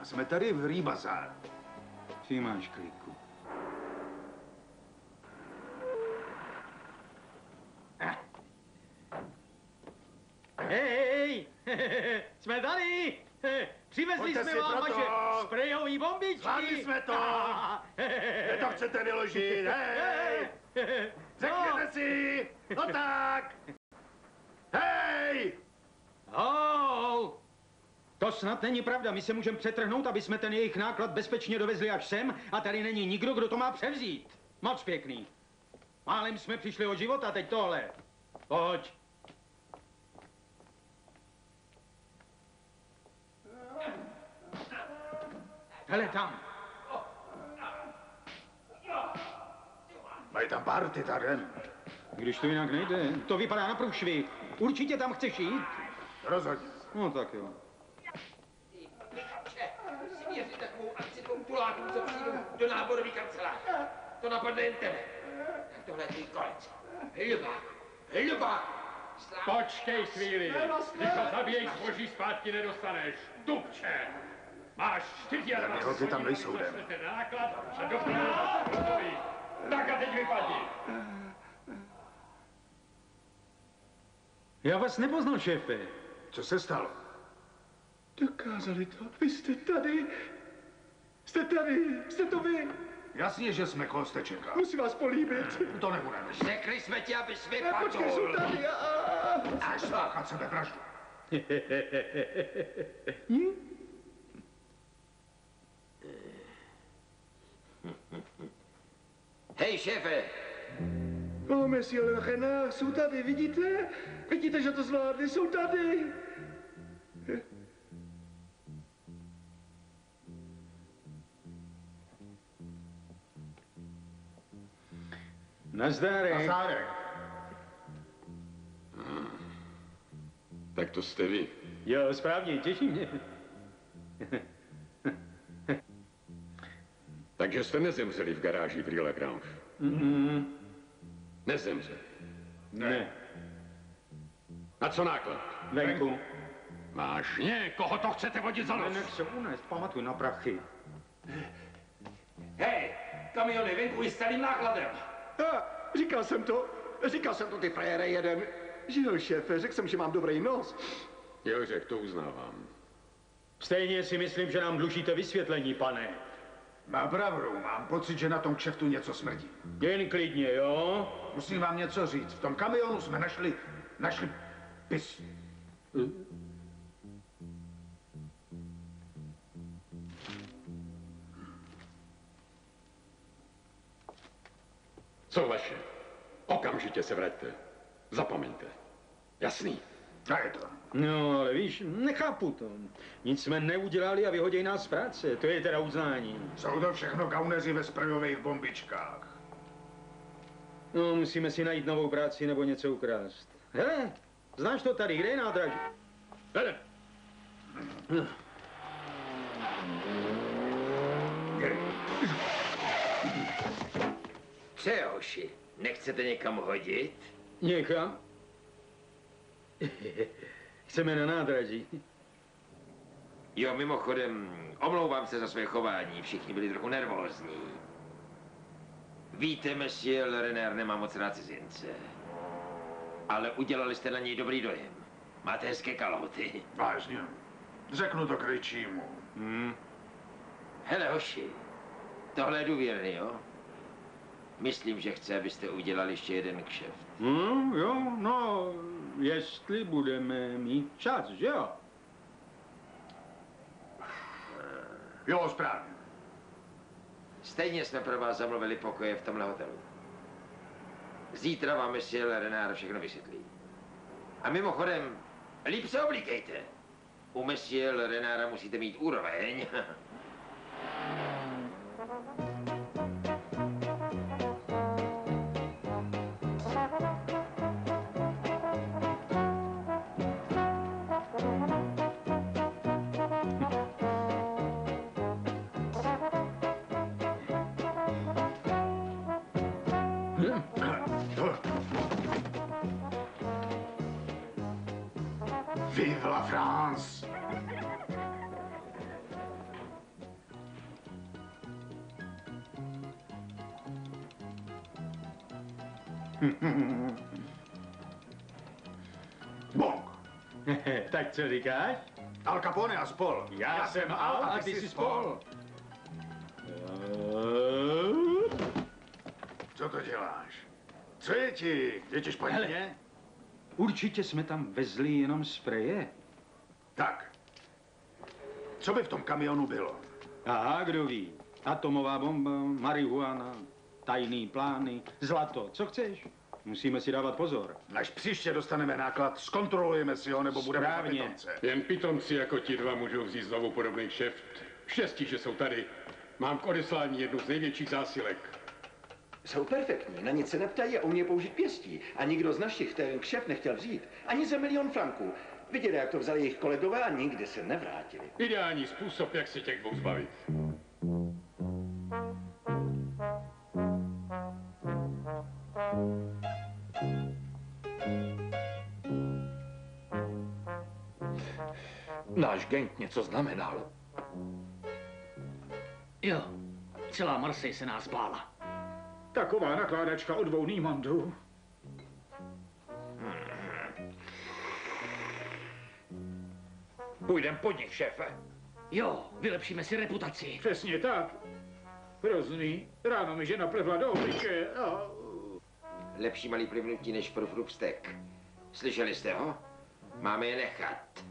A jsme tady v Rýbazár. Ty máš kliku. Hej, jsme tady! Přivezli Pojďte jsme vám vaše sprejové bombičky! Zvládli jsme to. Kde to chcete vyložit? Hej! Řekněte si! No tak! Hej! Hou! To snad není pravda, my se můžeme přetrhnout, aby jsme ten jejich náklad bezpečně dovezli až sem a tady není nikdo, kdo to má převzít. Moc pěkný. Málem jsme přišli o život a teď tohle. Pojď. Hele tam. Mají tam party tady. Když to jinak nejde, to vypadá na průšvih. Určitě tam chceš jít? Rozhodně. No tak jo. si věřit takovou akci dvou tuláků, co přijdou do náborový kanceláře. To napadne jen tebe. Tak tohle je tvůj konec. Hlubák, hlubák. Počkej chvíli, když ho zabiješ zboží zpátky nedostaneš. Dubče! Máš 24 Ty holky tam nejsou, jdem. náklad a. Tak a teď vypadni. Já vás nepoznal, šéfe. Co se stalo? Dokázali to. Vy jste tady. Jste tady. Jste to vy. Jasně, že jsme koho jste čekal. Musím vás políbit. To nebudeme. Řekli jsme ti, abys Ne, počkej, jsou vypadl. tady. A, a, a. Chceš spáchat sebevraždu? Hej, šéfe, Oh, monsieur le renard, jsou tady, vidíte? Vidíte, že to zvládli, jsou tady. Nazdárek. Zárek. Tak to jste vy. Jo, správně, těší mě. Takže jste nezemřeli v garáži v Rille Grange. Nezemřeli. Ne, A co náklad? venku. Vážně? Koho to chcete vodit za nos? Nech se unést, pamatuj na prachy. hej, kamiony venku i s celým nákladem. A, říkal jsem to, říkal jsem to ty frajere jeden. Že jo, šéfe, řekl jsem, že mám dobrý nos. Jo, řek, to uznávám. Stejně si myslím, že nám dlužíte vysvětlení, pane. Má pravdu, mám pocit, že na tom kšeftu něco smrdí. Jen klidně, jo? Musím vám něco říct. V tom kamionu jsme našli, našli pis. Co vaše? Okamžitě se vraťte. Zapomeňte. Jasný. A je to. No, ale víš, nechápu to. Nic jsme neudělali a vyhoděj nás z práce. To je teda uznání. Jsou to všechno gauneři ve sprejových bombičkách. No, musíme si najít novou práci nebo něco ukrást. Hele, znáš to tady, kde je nádraží? Hele, Co je, hoši, nechcete někam hodit? Někam? Chceme na nádraží. Jo, mimochodem, omlouvám se za své chování, všichni byli trochu nervózní. Víte, monsieur Le Renard nemá moc rád cizince. Ale udělali jste na něj dobrý dojem. Máte hezké kalhoty. Vážně. Řeknu to kryčímu. Hele, hoši, tohle je důvěrný, jo? Myslím, že chce, abyste udělali ještě jeden kšeft. No, jo, no, jestli budeme mít čas, že jo? Jo, správně. Stejně jsme pro vás zamluvili pokoje v tomhle hotelu. Zítra vám monsieur Le Renard všechno vysvětlí. A mimochodem, líp se oblíkejte. U monsieur Le Renarda musíte mít úroveň. Bong! tak co říkáš? Al Capone a spol. Já jsem Al a ty jsi spol. Co to děláš? Co je ti? Je ti špatně? Určitě jsme tam vezli jenom spreje. Tak. Co by v tom kamionu bylo? Aha, kdo ví. Atomová bomba, marihuana, tajný plány, zlato, co chceš? Musíme si dávat pozor. Až příště dostaneme náklad, zkontrolujeme si ho, nebo budeme na Správně. pitomce. Jen pitomci jako ti dva můžou vzít znovu podobný kšeft. Štěstí, že jsou tady. Mám k odeslání jednu z největších zásilek. Jsou perfektní, na nic se neptají a umí použít pěstí. A nikdo z našich ten kšef nechtěl vzít. Ani za milion franků. Viděli, jak to vzali jejich kolegové a nikdy se nevrátili. Ideální způsob, jak se těch dvou zbavit. Náš gang něco znamenal. Jo, celá Marseille se nás bála. Taková nakládačka od dvou Niemandů. Půjdem po nich, šéfe. Jo, vylepšíme si reputaci. Přesně tak. Hrozný. Ráno mi žena plevla do obličeje. A... Lepší malý plivnutí než frufrupstek. Slyšeli jste ho? Máme je nechat.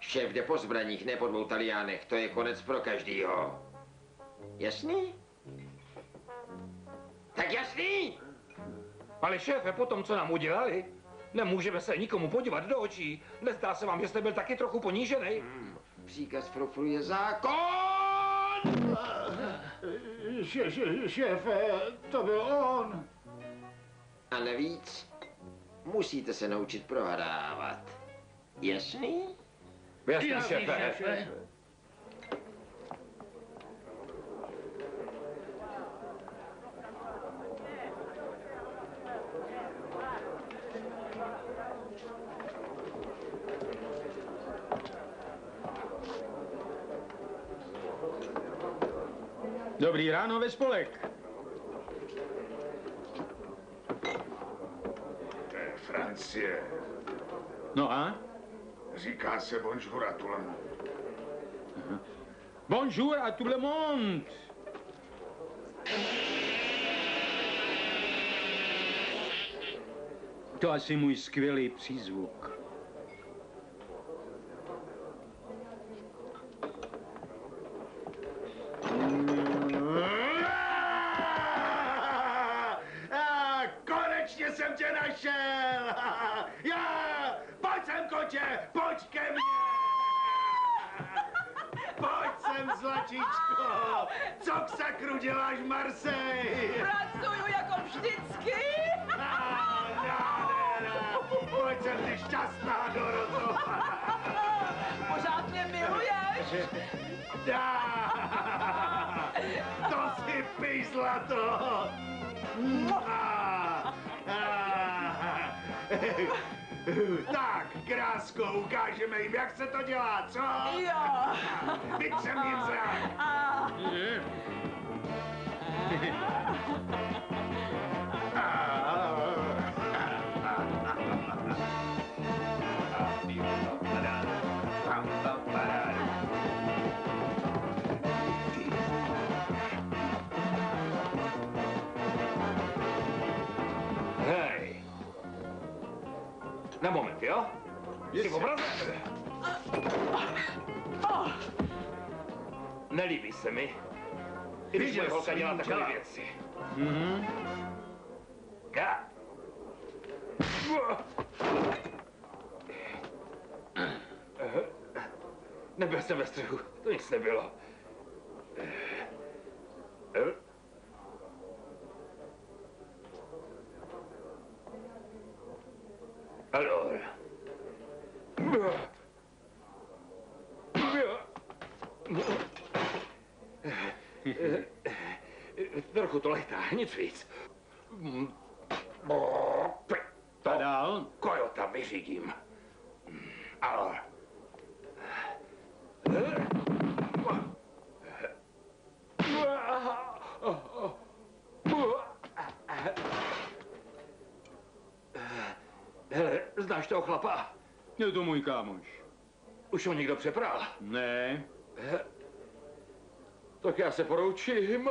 Šéf jde po zbraních, ne po dvou taliánech. To je konec pro každýho. Jasný? Tak jasný? Ale šéfe, po tom, co nám udělali, nemůžeme se nikomu podívat do očí. Nezdá se vám, že jste byl taky trochu ponížený? Příkaz frufru je zákon! Šéfe, to byl on. A navíc musíte se naučit prohrávat. Jasný? Jasný, šéfe. Dobrý ráno ve spolek. To je Francie. No a? Říká se bonjour à tout le monde. Bonjour à tout le monde. To asi můj skvělý přízvuk. Tak, krásko, ukážeme jim, jak se to dělá, co? Jo. Vytřem jim zrak! jo? Jsi v obraze? Nelíbí se mi. I když moje holka dělá takové věci. Mhm. Já. Nebyl jsem ve střehu, to nic nebylo. Allora. Trochu to letá, nic víc. A dál? Kojota vyřídím. Hele, znáš toho chlapa? Je to můj kámoš. Už ho někdo přepral. Ne, Tak já se poroučím.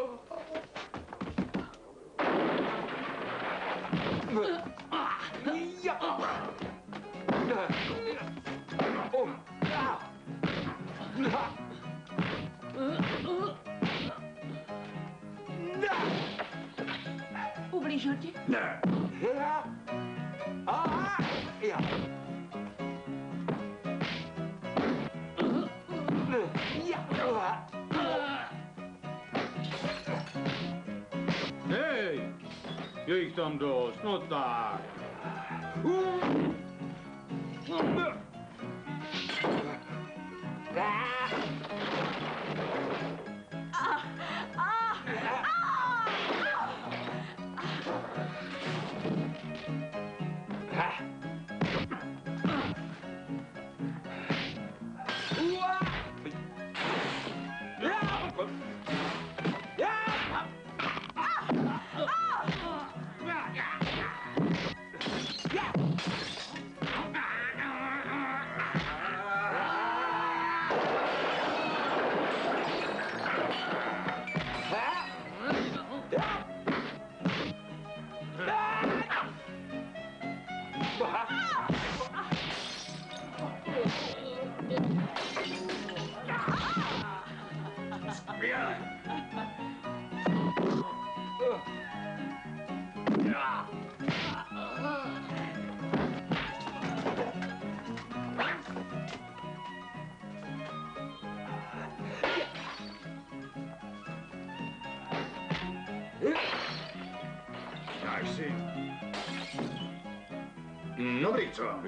Ublížil ti? Ne. Krieg tam dost, no tak. Ah!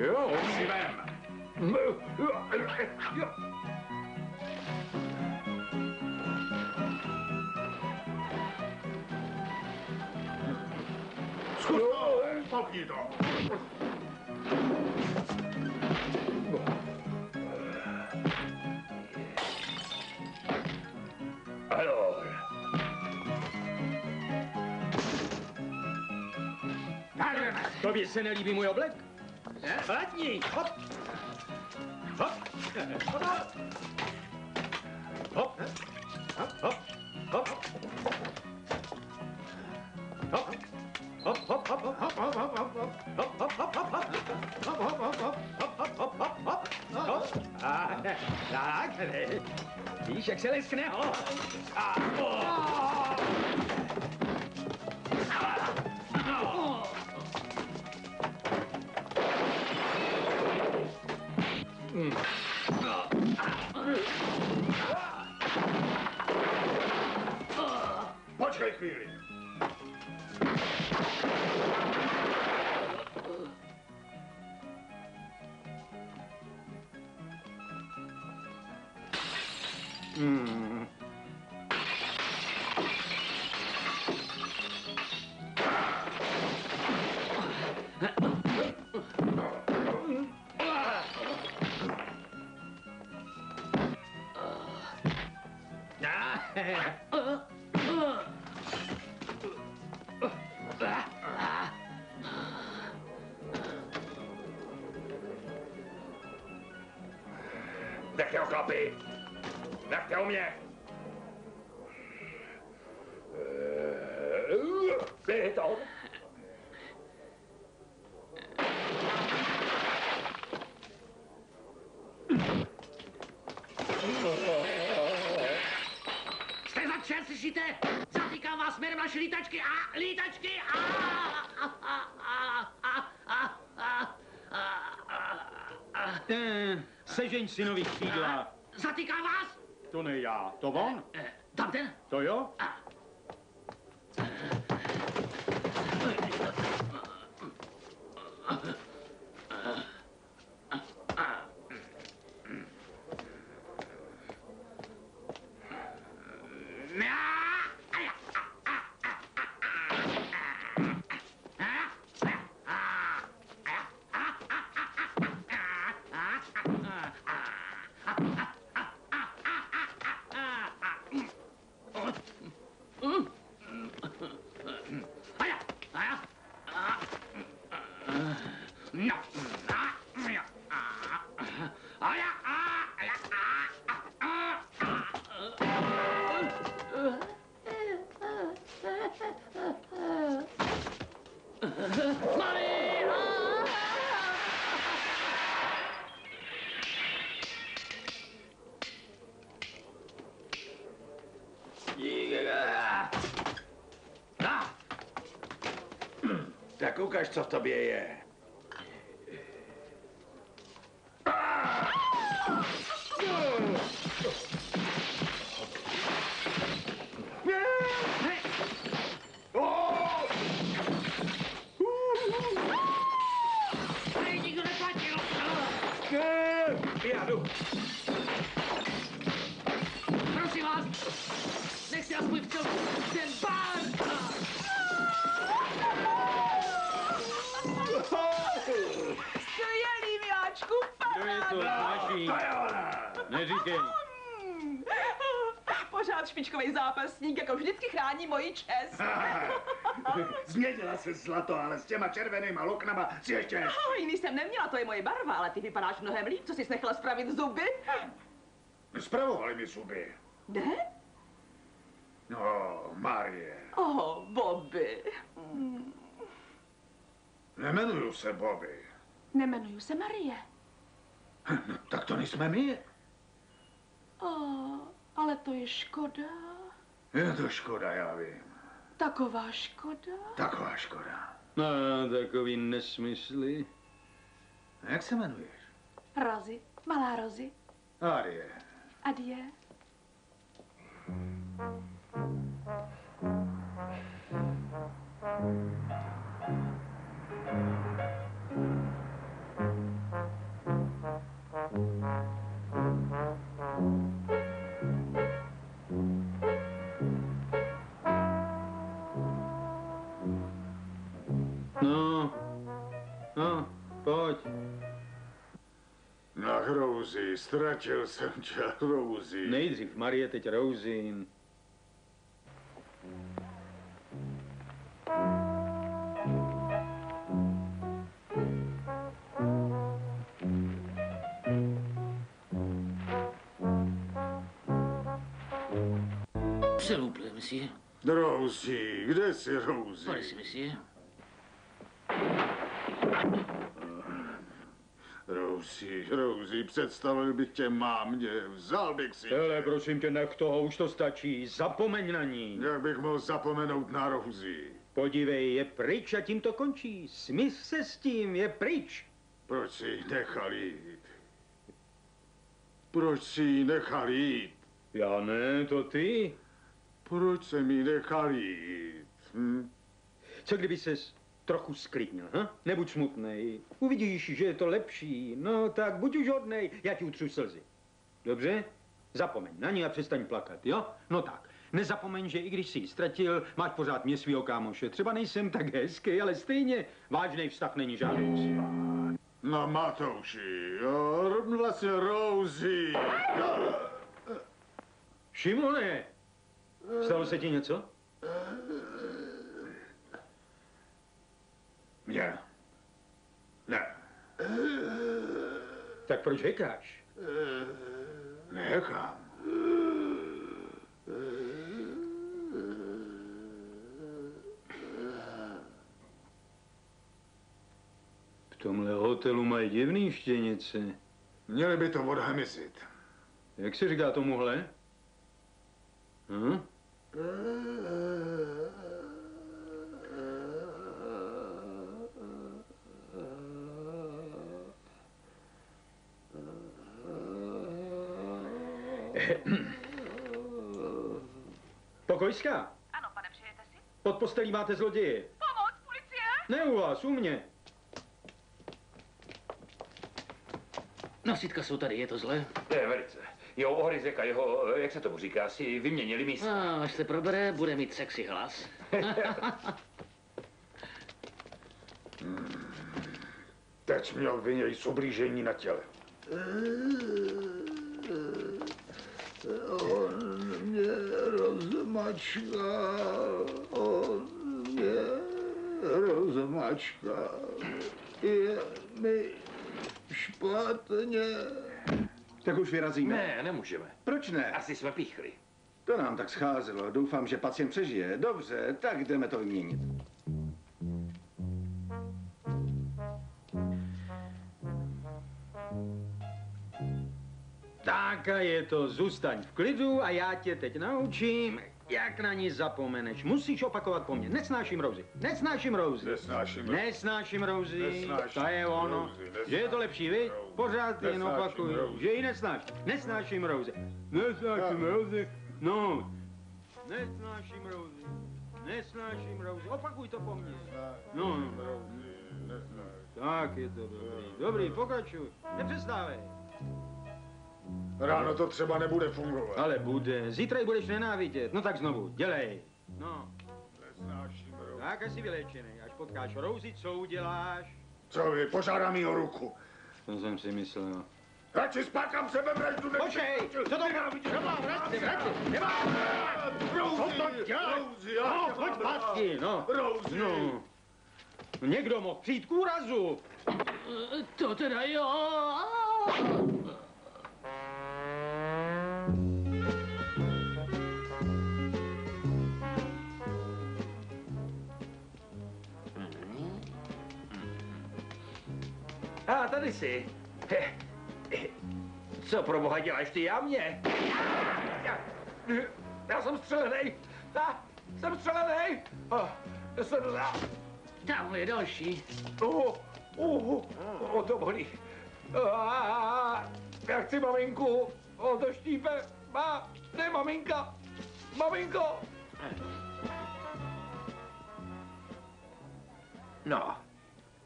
Jo. Si vem. Zkus to. Popni to. Alors. Tobě se nelíbí můj oblek? Hladní, hop. Hop. Hop. Hop. Hop. Hop. Hop. Hop, hop, hop, hop, hop, hop, hop, hop, hop. Hop, hop, hop, hop, hop. Hop, hop, hop, hop. Hop, hop, hop, hop, hop. Hop. A, Tak, víš, jak se leskne, ho? A, o. Ah! Vyměň synovi křídla. Zatýká vás? To ne já, to on. E, Tak ukaž, co v tobě je. Špičkový zápasník, jako vždycky chrání moji čest. Změnila se zlato, ale s těma červenýma loknama si ještě... Oh, jiný jsem neměla, to je moje barva, ale ty vypadáš mnohem líp, co jsi nechala spravit zuby. Spravovali mi zuby. Ne? No, Marie. Oh, Bobby. Hmm. Nemenuju se Bobby. Nemenuju se Marie. No, tak to nejsme my. Oh, ale to je škoda. Je to škoda, já vím. Taková škoda. Taková škoda. No, takový nesmysly. Jak se jmenuješ? Rozy, malá Rozy. Marie. Adie. No, no, pojď. Na Rosie, ztratil jsem tě, Rosie. Nejdřív Marie, teď vous plaît, monsieur. Rosie, kde jsi, Rosie? Par ici, monsieur. Rosie, Rosie, představil bych tě mámě, vzal bych si Hele, prosím tě, nech toho, už to stačí. Zapomeň na ní. Jak bych mohl zapomenout na Rosie? Podívej, je pryč a tím to končí. Smysl se s tím, je pryč. Proč jsi ji nechal jít? Proč jsi ji nechal jít? Já ne, to ty. Proč jsem ji nechal jít? Hm? Co kdyby ses trochu sklidnil, ha? Nebuď smutnej. Uvidíš, že je to lepší. No tak buď už hodnej, já ti utřu slzy. Dobře? Zapomeň na ní a přestaň plakat, jo? No tak. Nezapomeň, že i když jsi ji ztratil, máš pořád mě svýho kámoše. Třeba nejsem tak hezký, ale stejně vážný vztah není žádoucí. No Matouši, jo, vlastně Rosie. Šimone! Stalo se ti něco? Mně. Ne, Tak proč hekáš? nechám. V tomhle hotelu mají divný štěnice. Měli by to odhemizit. Jak se říká tomuhle? Hm? Pokojská, Ano, pane, přijete si? pod postelí máte zloděje. Pomoc, policie! Ne u vás, u mě. Nositka jsou tady, je to zlé? Je, velice. Jo, Oryzek a jeho, jak se tomu říká, si vyměnili místo. A až se probere, bude mít sexy hlas. Teď měl vy něj soblížení na těle. On mě rozmačkal, on mě rozmačkal. Je mi špatně. Tak už vyrazíme? Ne, nemůžeme. Proč ne? Asi jsme píchli. To nám tak scházelo. Doufám, že pacient přežije. Dobře, tak jdeme to vyměnit. Tak a je to, zůstaň v klidu a já tě teď naučím, jak na ní zapomeneš. Musíš opakovat po mně. Nesnáším rouzy. Nesnáším rouzy. Nesnáším Nesnáším rouzy. Nesnáším To je ono. rouzy, Že je to lepší, vy? Pořád jen opakuju. rouzy. Že ji nesnáším. Nesnáším rouzy. Nesnáším rouzy. No. Nesnáším rouzy. Nesnáším rouzy. Opakuj to po mně. No, no. Tak je to dobrý. Dobrý, pokračuj. Nepřestávej. Ráno to třeba nebude fungovat. Ale bude. Zítra ji budeš nenávidět. No tak znovu, dělej. No, Nesnáším rouzy. tak asi vylečený. Až potkáš Rouzi, co uděláš? Co vy, požádám jí o ruku. To jsem si myslel. Radši spáchám sebevraždu, než... Počkej, co to? Nemá, vrať se, vrať se. Nemá. Rouzi, Co to děláš? Rouzi, já No, pojď zpátky, no. Rouzi. No. Někdo mohl přijít k úrazu. To teda jo. A tady jsi. Co pro boha děláš ty a mě? Já, já jsem střelený. Já jsem střelený. Oh, jsem. Tamhle je další. Oh, oh, oh, to bolí. Ah, já chci maminku. O, to štípe. Má, ne, maminka. Maminko. No,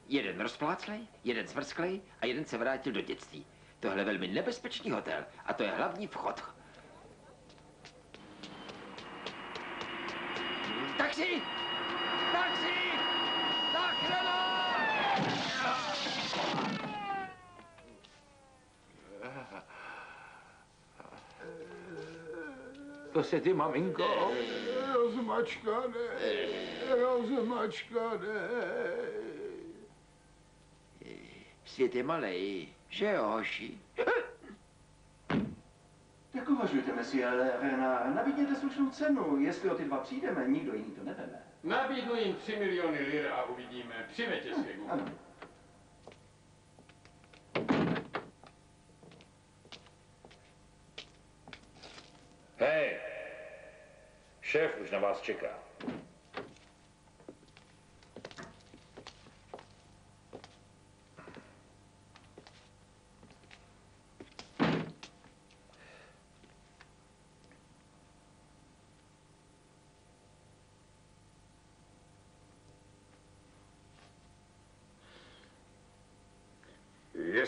jeden rozpláclej, jeden zvrsklej a jeden se vrátil do dětství. Tohle je velmi nebezpečný hotel a to je hlavní vchod. Taxi! Taxi! Záchrana! To se ty, maminko. Rozmačkané, rozmačkané. Svět je malej, že jo, hoši? Jak uvažujete, mesi, ale Rena, nabídněte slušnou cenu. Jestli o ty dva přijdeme, nikdo jiný to neveme. Nabídnu jim 3 miliony lir a uvidíme. Přiveďte si je, Ano. Hej, šéf už na vás čeká.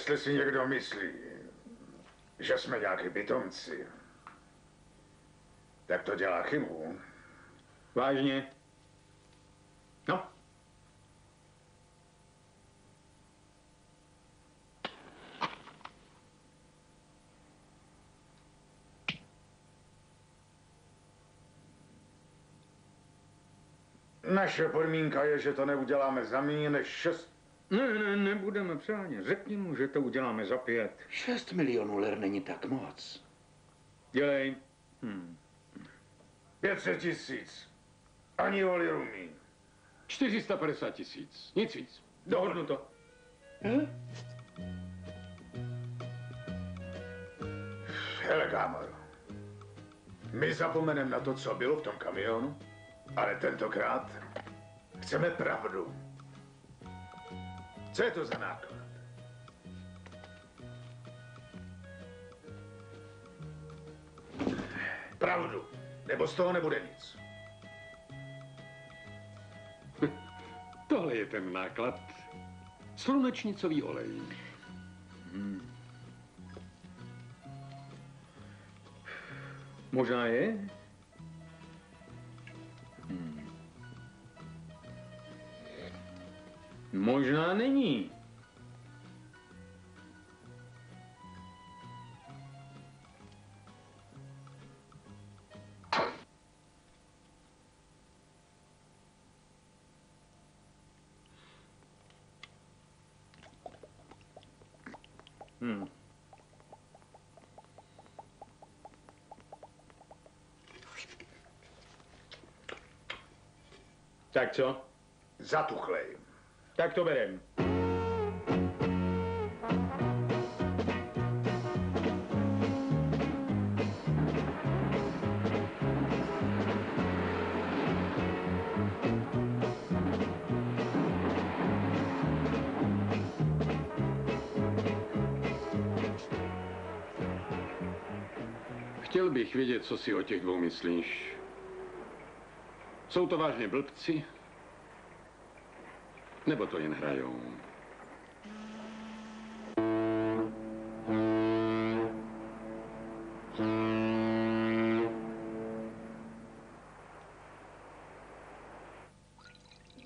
Jestli si někdo myslí, že jsme nějaký pitomci, tak to dělá chybu. Vážně? No, Naše podmínka je, že to neuděláme za méně než šest... ne, ne, nebudeme přáně. Řekni mu, že to uděláme za pět. Šest milionů ler není tak moc. Dělej. Hm. 500 tisíc. Ani o liru míň. 450 tisíc. Nic víc. Dohodnuto. Hele, kámor. My zapomeneme na to, co bylo v tom kamionu, ale tentokrát chceme pravdu. Co je to za náklad? Pravdu. Nebo z toho nebude nic. Tohle je ten náklad. Slunečnicový olej. Možná je? Možná není. Hmm. Tak co? Zatuchlej. Tak to berem. Chtěl bych vědět, co si o těch dvou myslíš. Jsou to vážně blbci? Nebo to jen hrajou?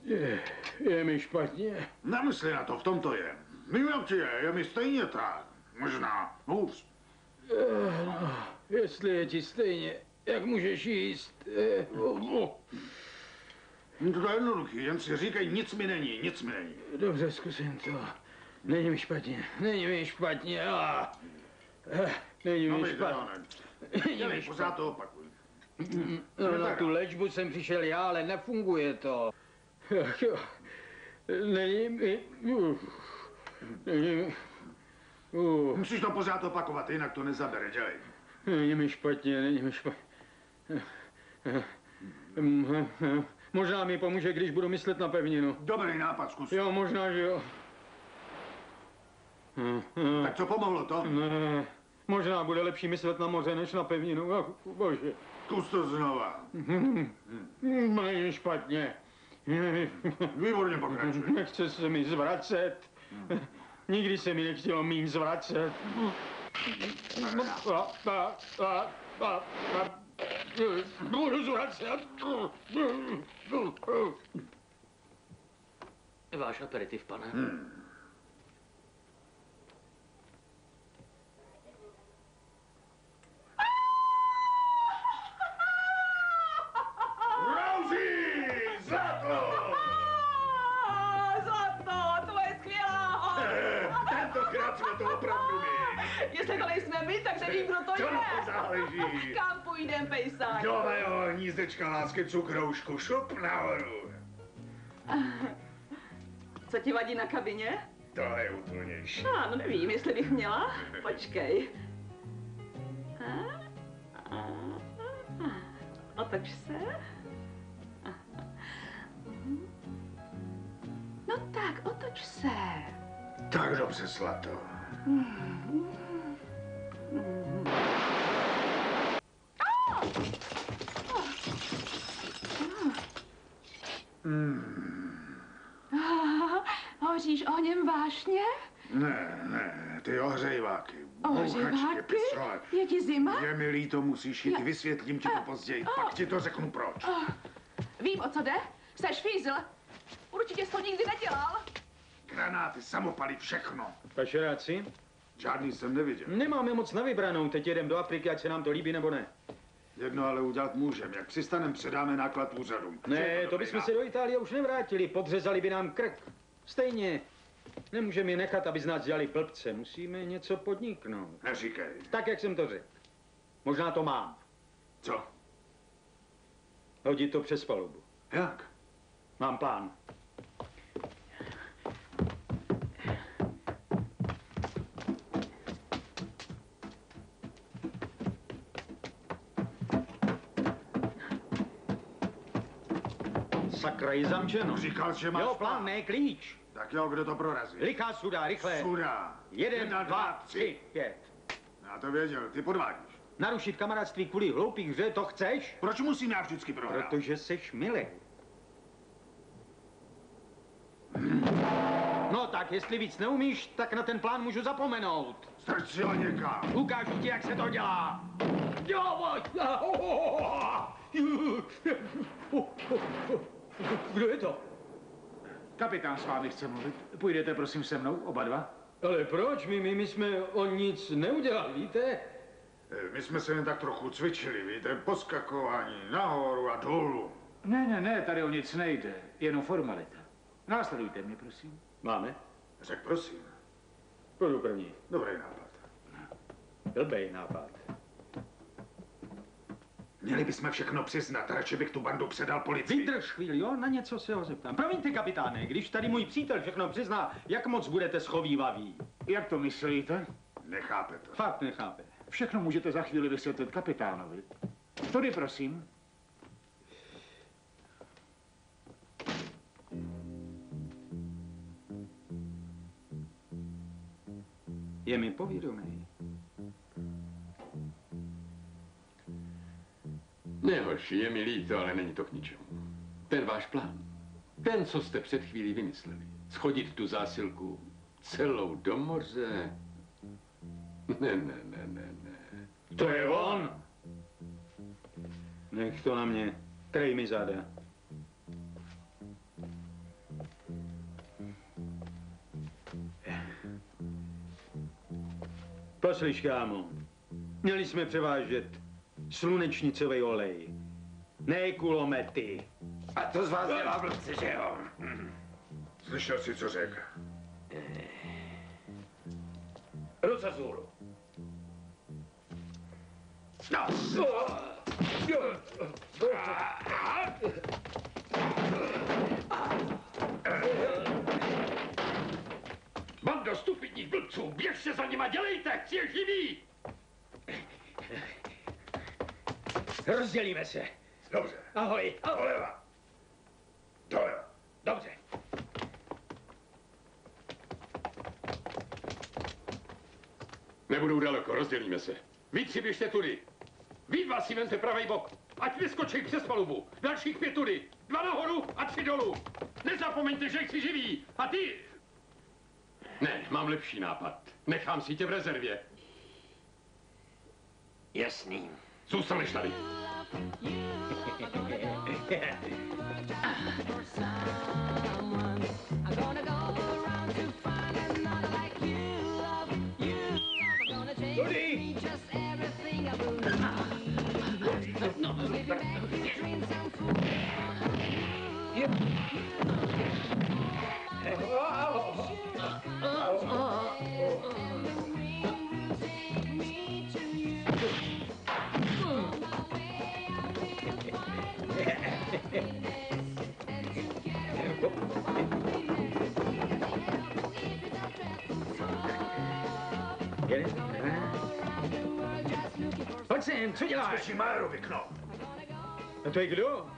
Je, je mi špatně. Nemysli na to, v tom to je. Jak ti je, je mi stejně tak. Možná hůř. Eh, no, jestli je ti stejně, jak můžeš jíst? Eh, oh, oh. No To je jednoduchý, jen si říkej, nic mi není, nic mi není. Dobře, zkusím to. Není mi špatně, není mi špatně. Eh, Není No mi mi špatně. Není mi pořád špatně. to opakuj. No, na tu léčbu jsem přišel já, ale nefunguje to. Není mi... Není mi... Uh. Musíš to pořád opakovat, jinak to nezabere, dělej. Není mi špatně, není mi špatně. Hm, hm. Možná mi pomůže, když budu myslet na pevninu. Dobrý nápad, zkus. Jo, možná, že jo. Hm, hm. Tak co pomohlo to? Ne, možná bude lepší myslet na moře, než na pevninu. Ach, bože. Zkus to znova. Hm, Není mi špatně. Výborně pokračuj. Nechce se mi zvracet. Nikdy se mi nechtělo míň zvracet. A, a, a, a, a, Váš aperitiv, pane. Rousy, Jestli to nejsme my, tak nevím, kdo to Co je. to záleží? Kam půjdem, pejsák? Do mého hnízdečka lásky cukroušku, šup nahoru. Co ti vadí na kabině? Tohle je úplnější. A, no nevím, jestli bych měla. Počkej. Otoč se. No tak, otoč se. Tak dobře, zlato. Ah, Hoříš ohněm vášně? Ne, ne, ty ohřejváky. bouchačky, pistole. Je ti zima? Je mi líto, musíš jít, vysvětlím ti to později, pak ti to řeknu proč. Vím, o co jde. Seš fízl. Určitě jsi to nikdy nedělal. Granáty, samopaly, všechno. Pašeráci? Žádný jsem neviděl. Nemáme moc na vybranou, teď jedem do Afriky, ať se nám to líbí nebo ne. Jedno ale udělat můžem. Jak přistanem, předáme náklad úřadům. Ne, to dobrý bychom se do Itálie už nevrátili, podřezali by nám krk. Stejně. Nemůžeme je nechat, aby z nás dělali blbce, musíme něco podniknout. Neříkej. Tak, jak jsem to řekl. Možná to mám. Co? Hodit to přes palubu. Jak? Mám plán. Sakra, je zamčeno. Říkal, že máš Jo, plán, ne klíč. Tak jo, kdo to prorazí? Lichá suda, rychle. Suda. Jeden, dva, tři, pět. Já to věděl, ty podvádíš. Narušit kamarádství kvůli hloupých hře, to chceš? Proč musím já vždycky prohrát? Protože seš milý. No tak, jestli víc neumíš, tak na ten plán můžu zapomenout. Strč si ho někam. Ukážu ti, jak se to dělá. Jo. Kdo je to? Kapitán s vámi chce mluvit. Půjdete prosím se mnou, oba dva? Ale proč? My, my, my jsme o nic neudělali, víte? Eh, My jsme se jen tak trochu cvičili, víte, poskakování nahoru a dolů. Ne, ne, ne, tady o nic nejde. Jenom formalita. Následujte mě, prosím. Máme. Řek prosím. Půjdu první. Dobrý nápad. Blbej nápad. Měli bychom všechno přiznat, radši bych tu bandu předal policii. Vydrž chvíli, jo, na něco se ho zeptám. Promiňte, kapitáne, když tady můj přítel všechno přizná, jak moc budete schovývaví? Jak to myslíte? Nechápe to. Fakt nechápe. Všechno můžete za chvíli vysvětlit kapitánovi. Tudy, prosím. Je mi povědomý. Ne, hoši, je mi líto, ale není to k ničemu. Ten váš plán, ten, co jste před chvílí vymysleli, schodit tu zásilku celou do moře. Ne, ne, ne, ne, ne. To je on! Nech to na mě. Krej mi záda. Poslyš, kámo. Měli jsme převážet slunečnicový olej. Ne kulomety. A to z vás dělá blbce, že jo? Slyšel jsi, co řekl? Ruce vzhůru. No. Bando stupidních blbců, běžte za nima, dělejte, chci je živý! Rozdělíme se. Dobře. Ahoj. Doleva. Doleva. Dobře. Nebudou daleko, rozdělíme se. Vy tři běžte tudy. Vy dva si vente pravý bok. Ať vyskočí přes palubu. Dalších pět tudy. Dva nahoru a tři dolů. Nezapomeňte, že jsi živý. A ty... Ne, mám lepší nápad. Nechám si tě v rezervě. Jasný. Zůstaneš tady. Sem, co děláš? Slyší Majerovi, no. A to je kdo?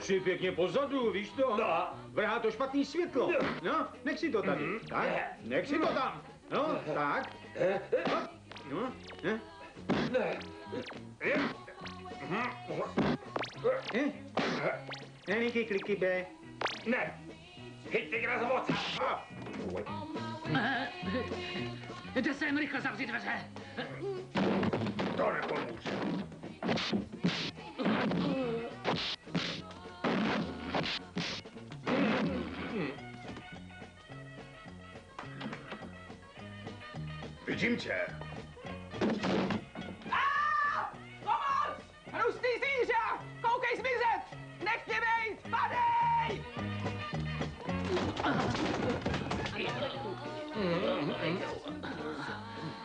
Jsi pěkně pozadu, víš to? No. Vrhá to špatný světlo. No, nech si to tady. Tak, nech si to tam. No, tak. No, ne? Ne? Ne, Niky, kliky, be. Ne. Ty za moc. Jde sem, rychle zavři dveře. To nepomůže. Vidím tě. Pomoc! Hnusný zvíře! Koukej zmizet! Nech mě bejt! Padej!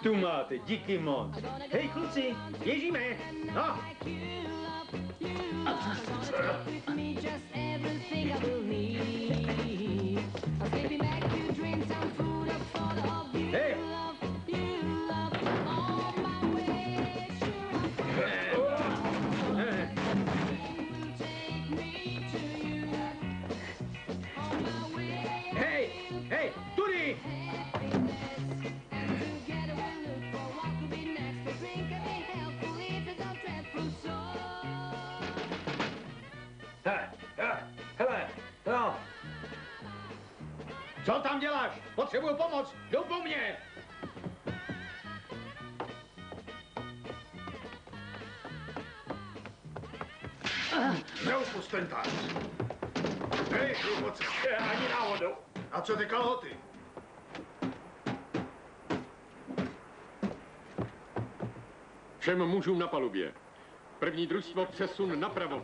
Tu máte, díky moc. Hej, kluci, běžíme. No. Everything I. I'm Co tam děláš? Potřebuju pomoc. Jdou po mně. Neupust ten tanc. Hej, chlupoce. Ani náhodou. A co ty kalhoty? Všem mužům na palubě. První družstvo přesun napravo.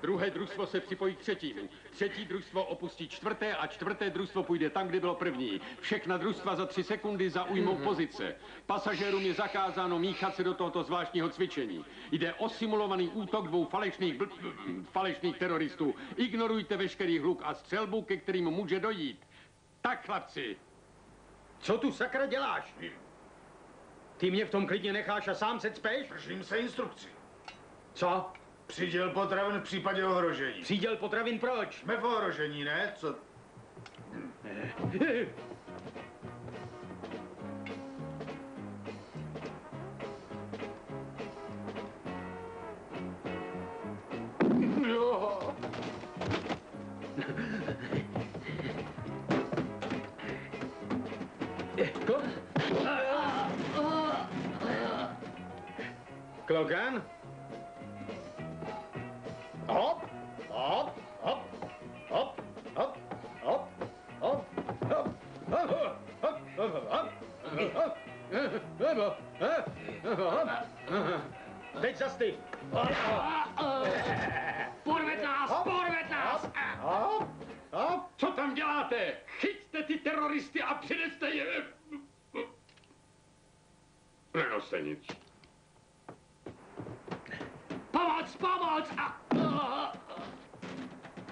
Druhé družstvo se připojí k třetímu. Třetí družstvo opustí čtvrté a čtvrté družstvo půjde tam, kde bylo první. Všechna družstva za tři sekundy zaujmou pozice. Pasažérům je zakázáno míchat se do tohoto zvláštního cvičení. Jde o simulovaný útok dvou falešných, bl- falešných teroristů. Ignorujte veškerý hluk a střelbu, ke kterým může dojít. Tak, chlapci. Co tu sakra děláš? Ty mě v tom klidně necháš a sám se cpeš? Držím se instrukci. Co? Přiděl potravin v případě ohrožení. Příděl potravin proč? Jsme v ohrožení, ne? Co? Klogan? Teď zasty. Porved nás, porved nás! Hop, hop. Co tam děláte? Chyťte ty teroristy a přineste je... Nenoste nic. Pomoc, pomoc! A,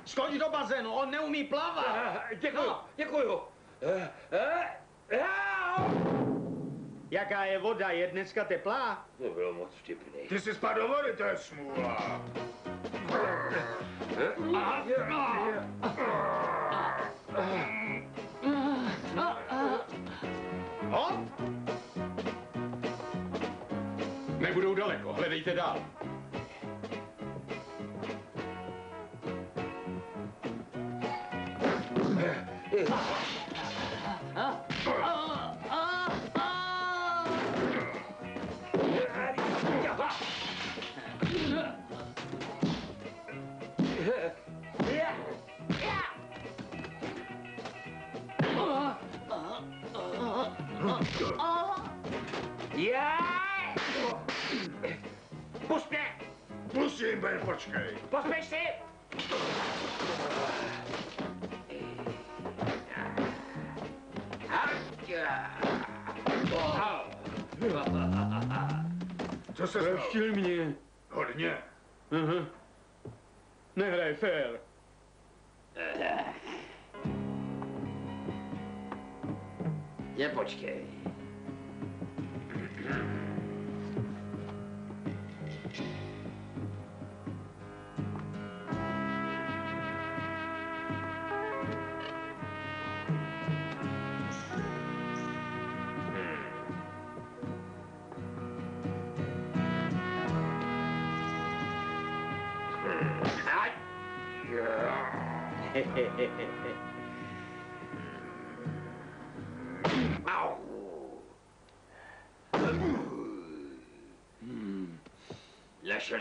Skoč do bazénu, on neumí plavat. Děkuju, děkuju. Jaká je voda? Je dneska teplá? To bylo moc vtipný. Ty jsi spadl do vody, to je smůla. Hop. Nebudou daleko, hledejte dál. Já! Pusť mě! Musím, Ben, počkej. Pospěš si! Co se stalo? Praštil mě. Hodně. Aha. Nehraj fér. Je počkej. Yeah.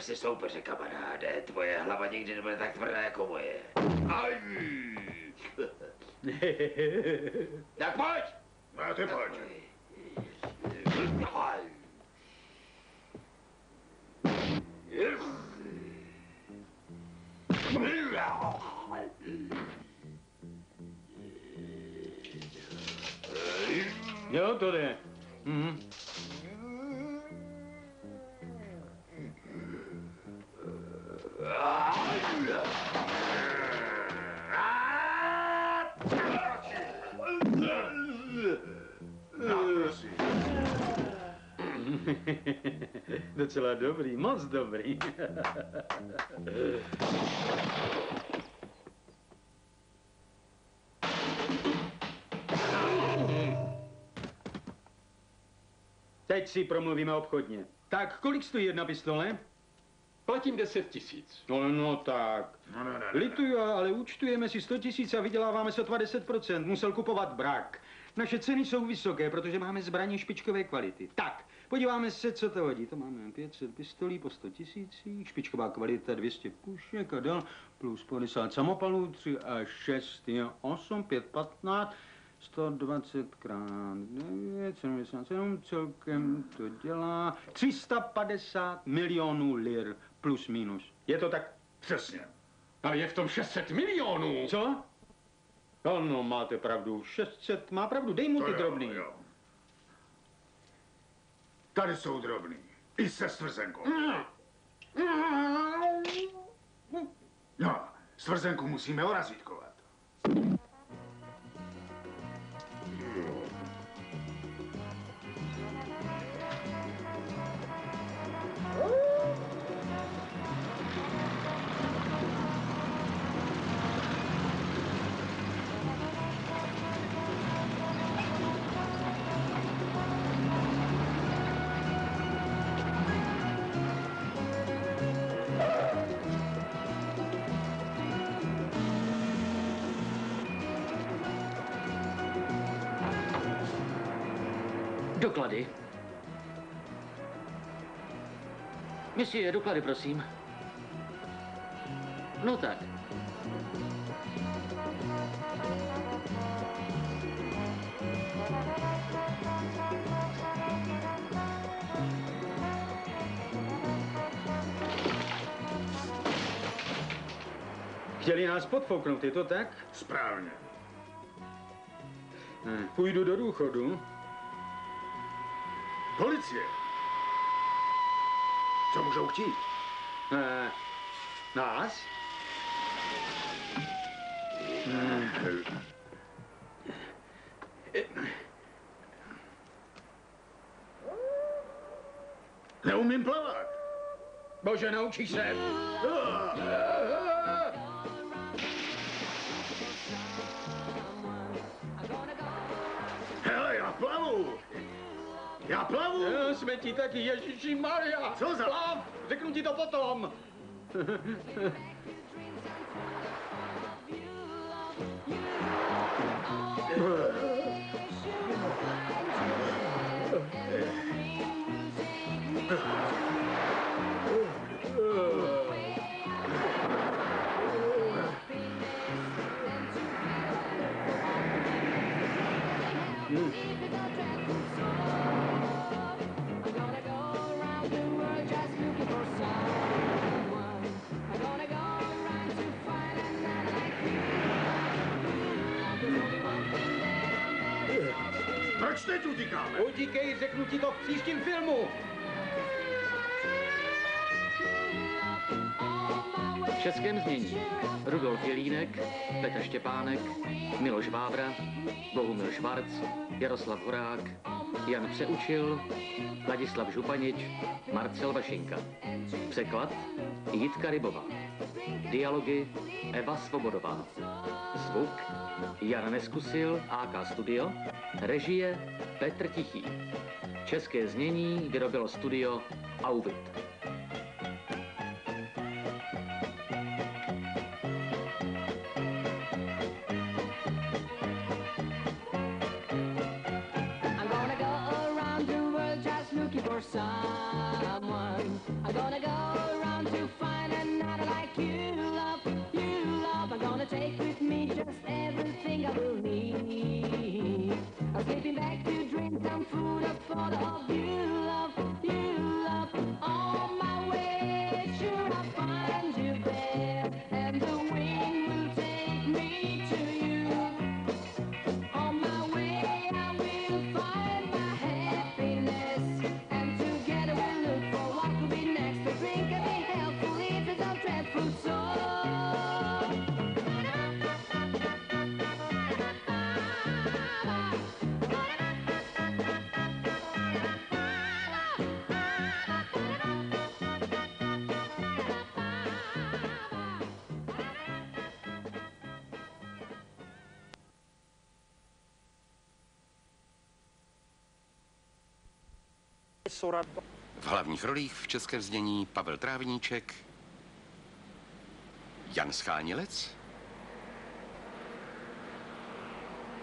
Si soupeře, kamaráde. Tvoje hlava nikdy nebude tak tvrdá jako moje. Aj. tak pojď! No, ty pojď. Aj. Docela dobrý, moc dobrý. Teď si promluvíme obchodně. Tak, kolik stojí jedna pistole? Platím 10 tisíc. No, no tak. No, no, no, no. Lituju, ale účtujeme si 100 tisíc a vyděláváme sotva 10%. Musel kupovat brak. Naše ceny jsou vysoké, protože máme zbraně špičkové kvality. Tak, podíváme se, co to hodí. To máme 500 pistolí po 100 tisících, špičková kvalita 200 pušek a dál, plus 50 samopalů, 3 a 6 je 8, 5, 15, 120 krát 9, 77, celkem to dělá 350 milionů lir plus minus. Je to tak? Přesně. Ale je v tom 600 milionů. Co? Ano, máte pravdu. 600 má pravdu. Dej mu To ty jo, drobný. jo. Tady jsou drobný. I se stvrzenkou. No, stvrzenku musíme orazítkovat. Monsieur, doklady, prosím. No tak. Chtěli nás podfouknout, je to tak? Správně. Hm, Půjdu do důchodu. Policie. Co můžou chtít? Eh, nás? Neumím plavat. Bože, naučíš se. Já plavu. Jo, jsme ti taky, Ježíši Maria. Co za- Plav, řeknu ti to potom. Proč teď utíkáme? Utíkej, řeknu ti to v příštím filmu. V českém znění Rudolf Jelínek, Petr Štěpánek, Miloš Vávra, Bohumil Švarc, Jaroslav Horák, Jan Přeučil, Ladislav Županič, Marcel Vašinka. Překlad Jitka Rybová. Dialogy Eva Svobodová. Zvuk Jan Neskusil, AK Studio. Režie Petr Tichý. České znění vyrobilo studio Auvit. V hlavních rolích v českém znění Pavel Trávníček, Jan Schánilec,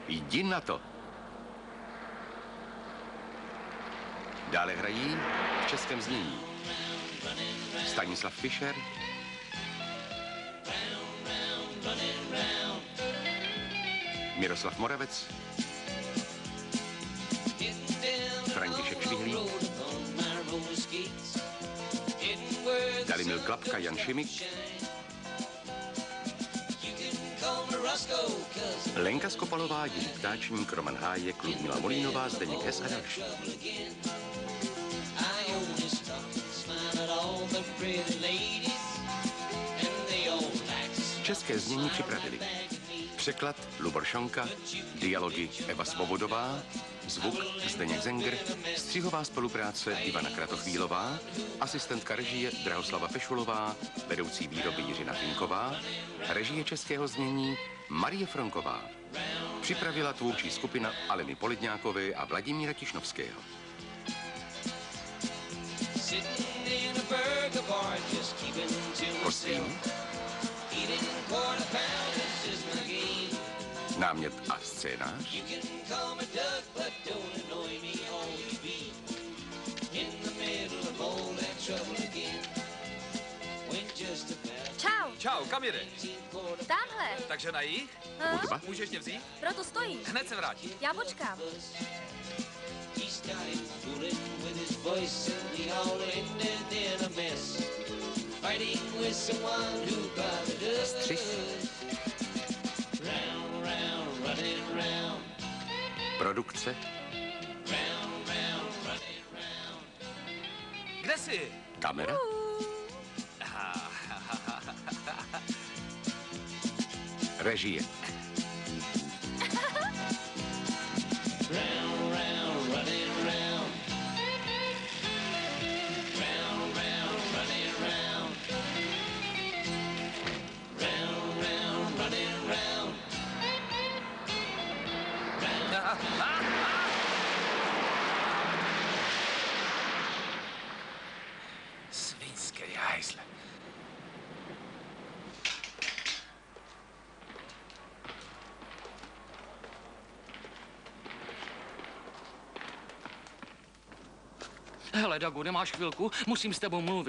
Jdi na to. Dále hrají v českém znění Stanislav Fischer, Miroslav Moravec, František Švihlík, Klapka, Jan Šimik, Lenka Skopalová, Jiří Ptáčník, Roman Hájek, Ludmila Molínová, Zdeněk S. a další. České znění připravili. Překlad Lubor Šonka, dialogy Eva Svobodová, zvuk Zdeněk Zenger, střihová spolupráce Ivana Kratochvílová, asistentka režie Drahoslava Pešulová, vedoucí výroby Jiřina Finková, režie českého znění Marie Franková. Připravila tvůrčí skupina Aleny Polidňákové a Vladimíra Tišnovského. sitting When just about Čau, Čau, kam jede? tamhle. Takže na jich? Hm? Můžeš mě vzít? Proto stojí. Hned se vrátím. Já počkám. he produkce. Kde jsi? kamera režie Hele, Dagu, nemáš chvilku? Musím s tebou mluvit.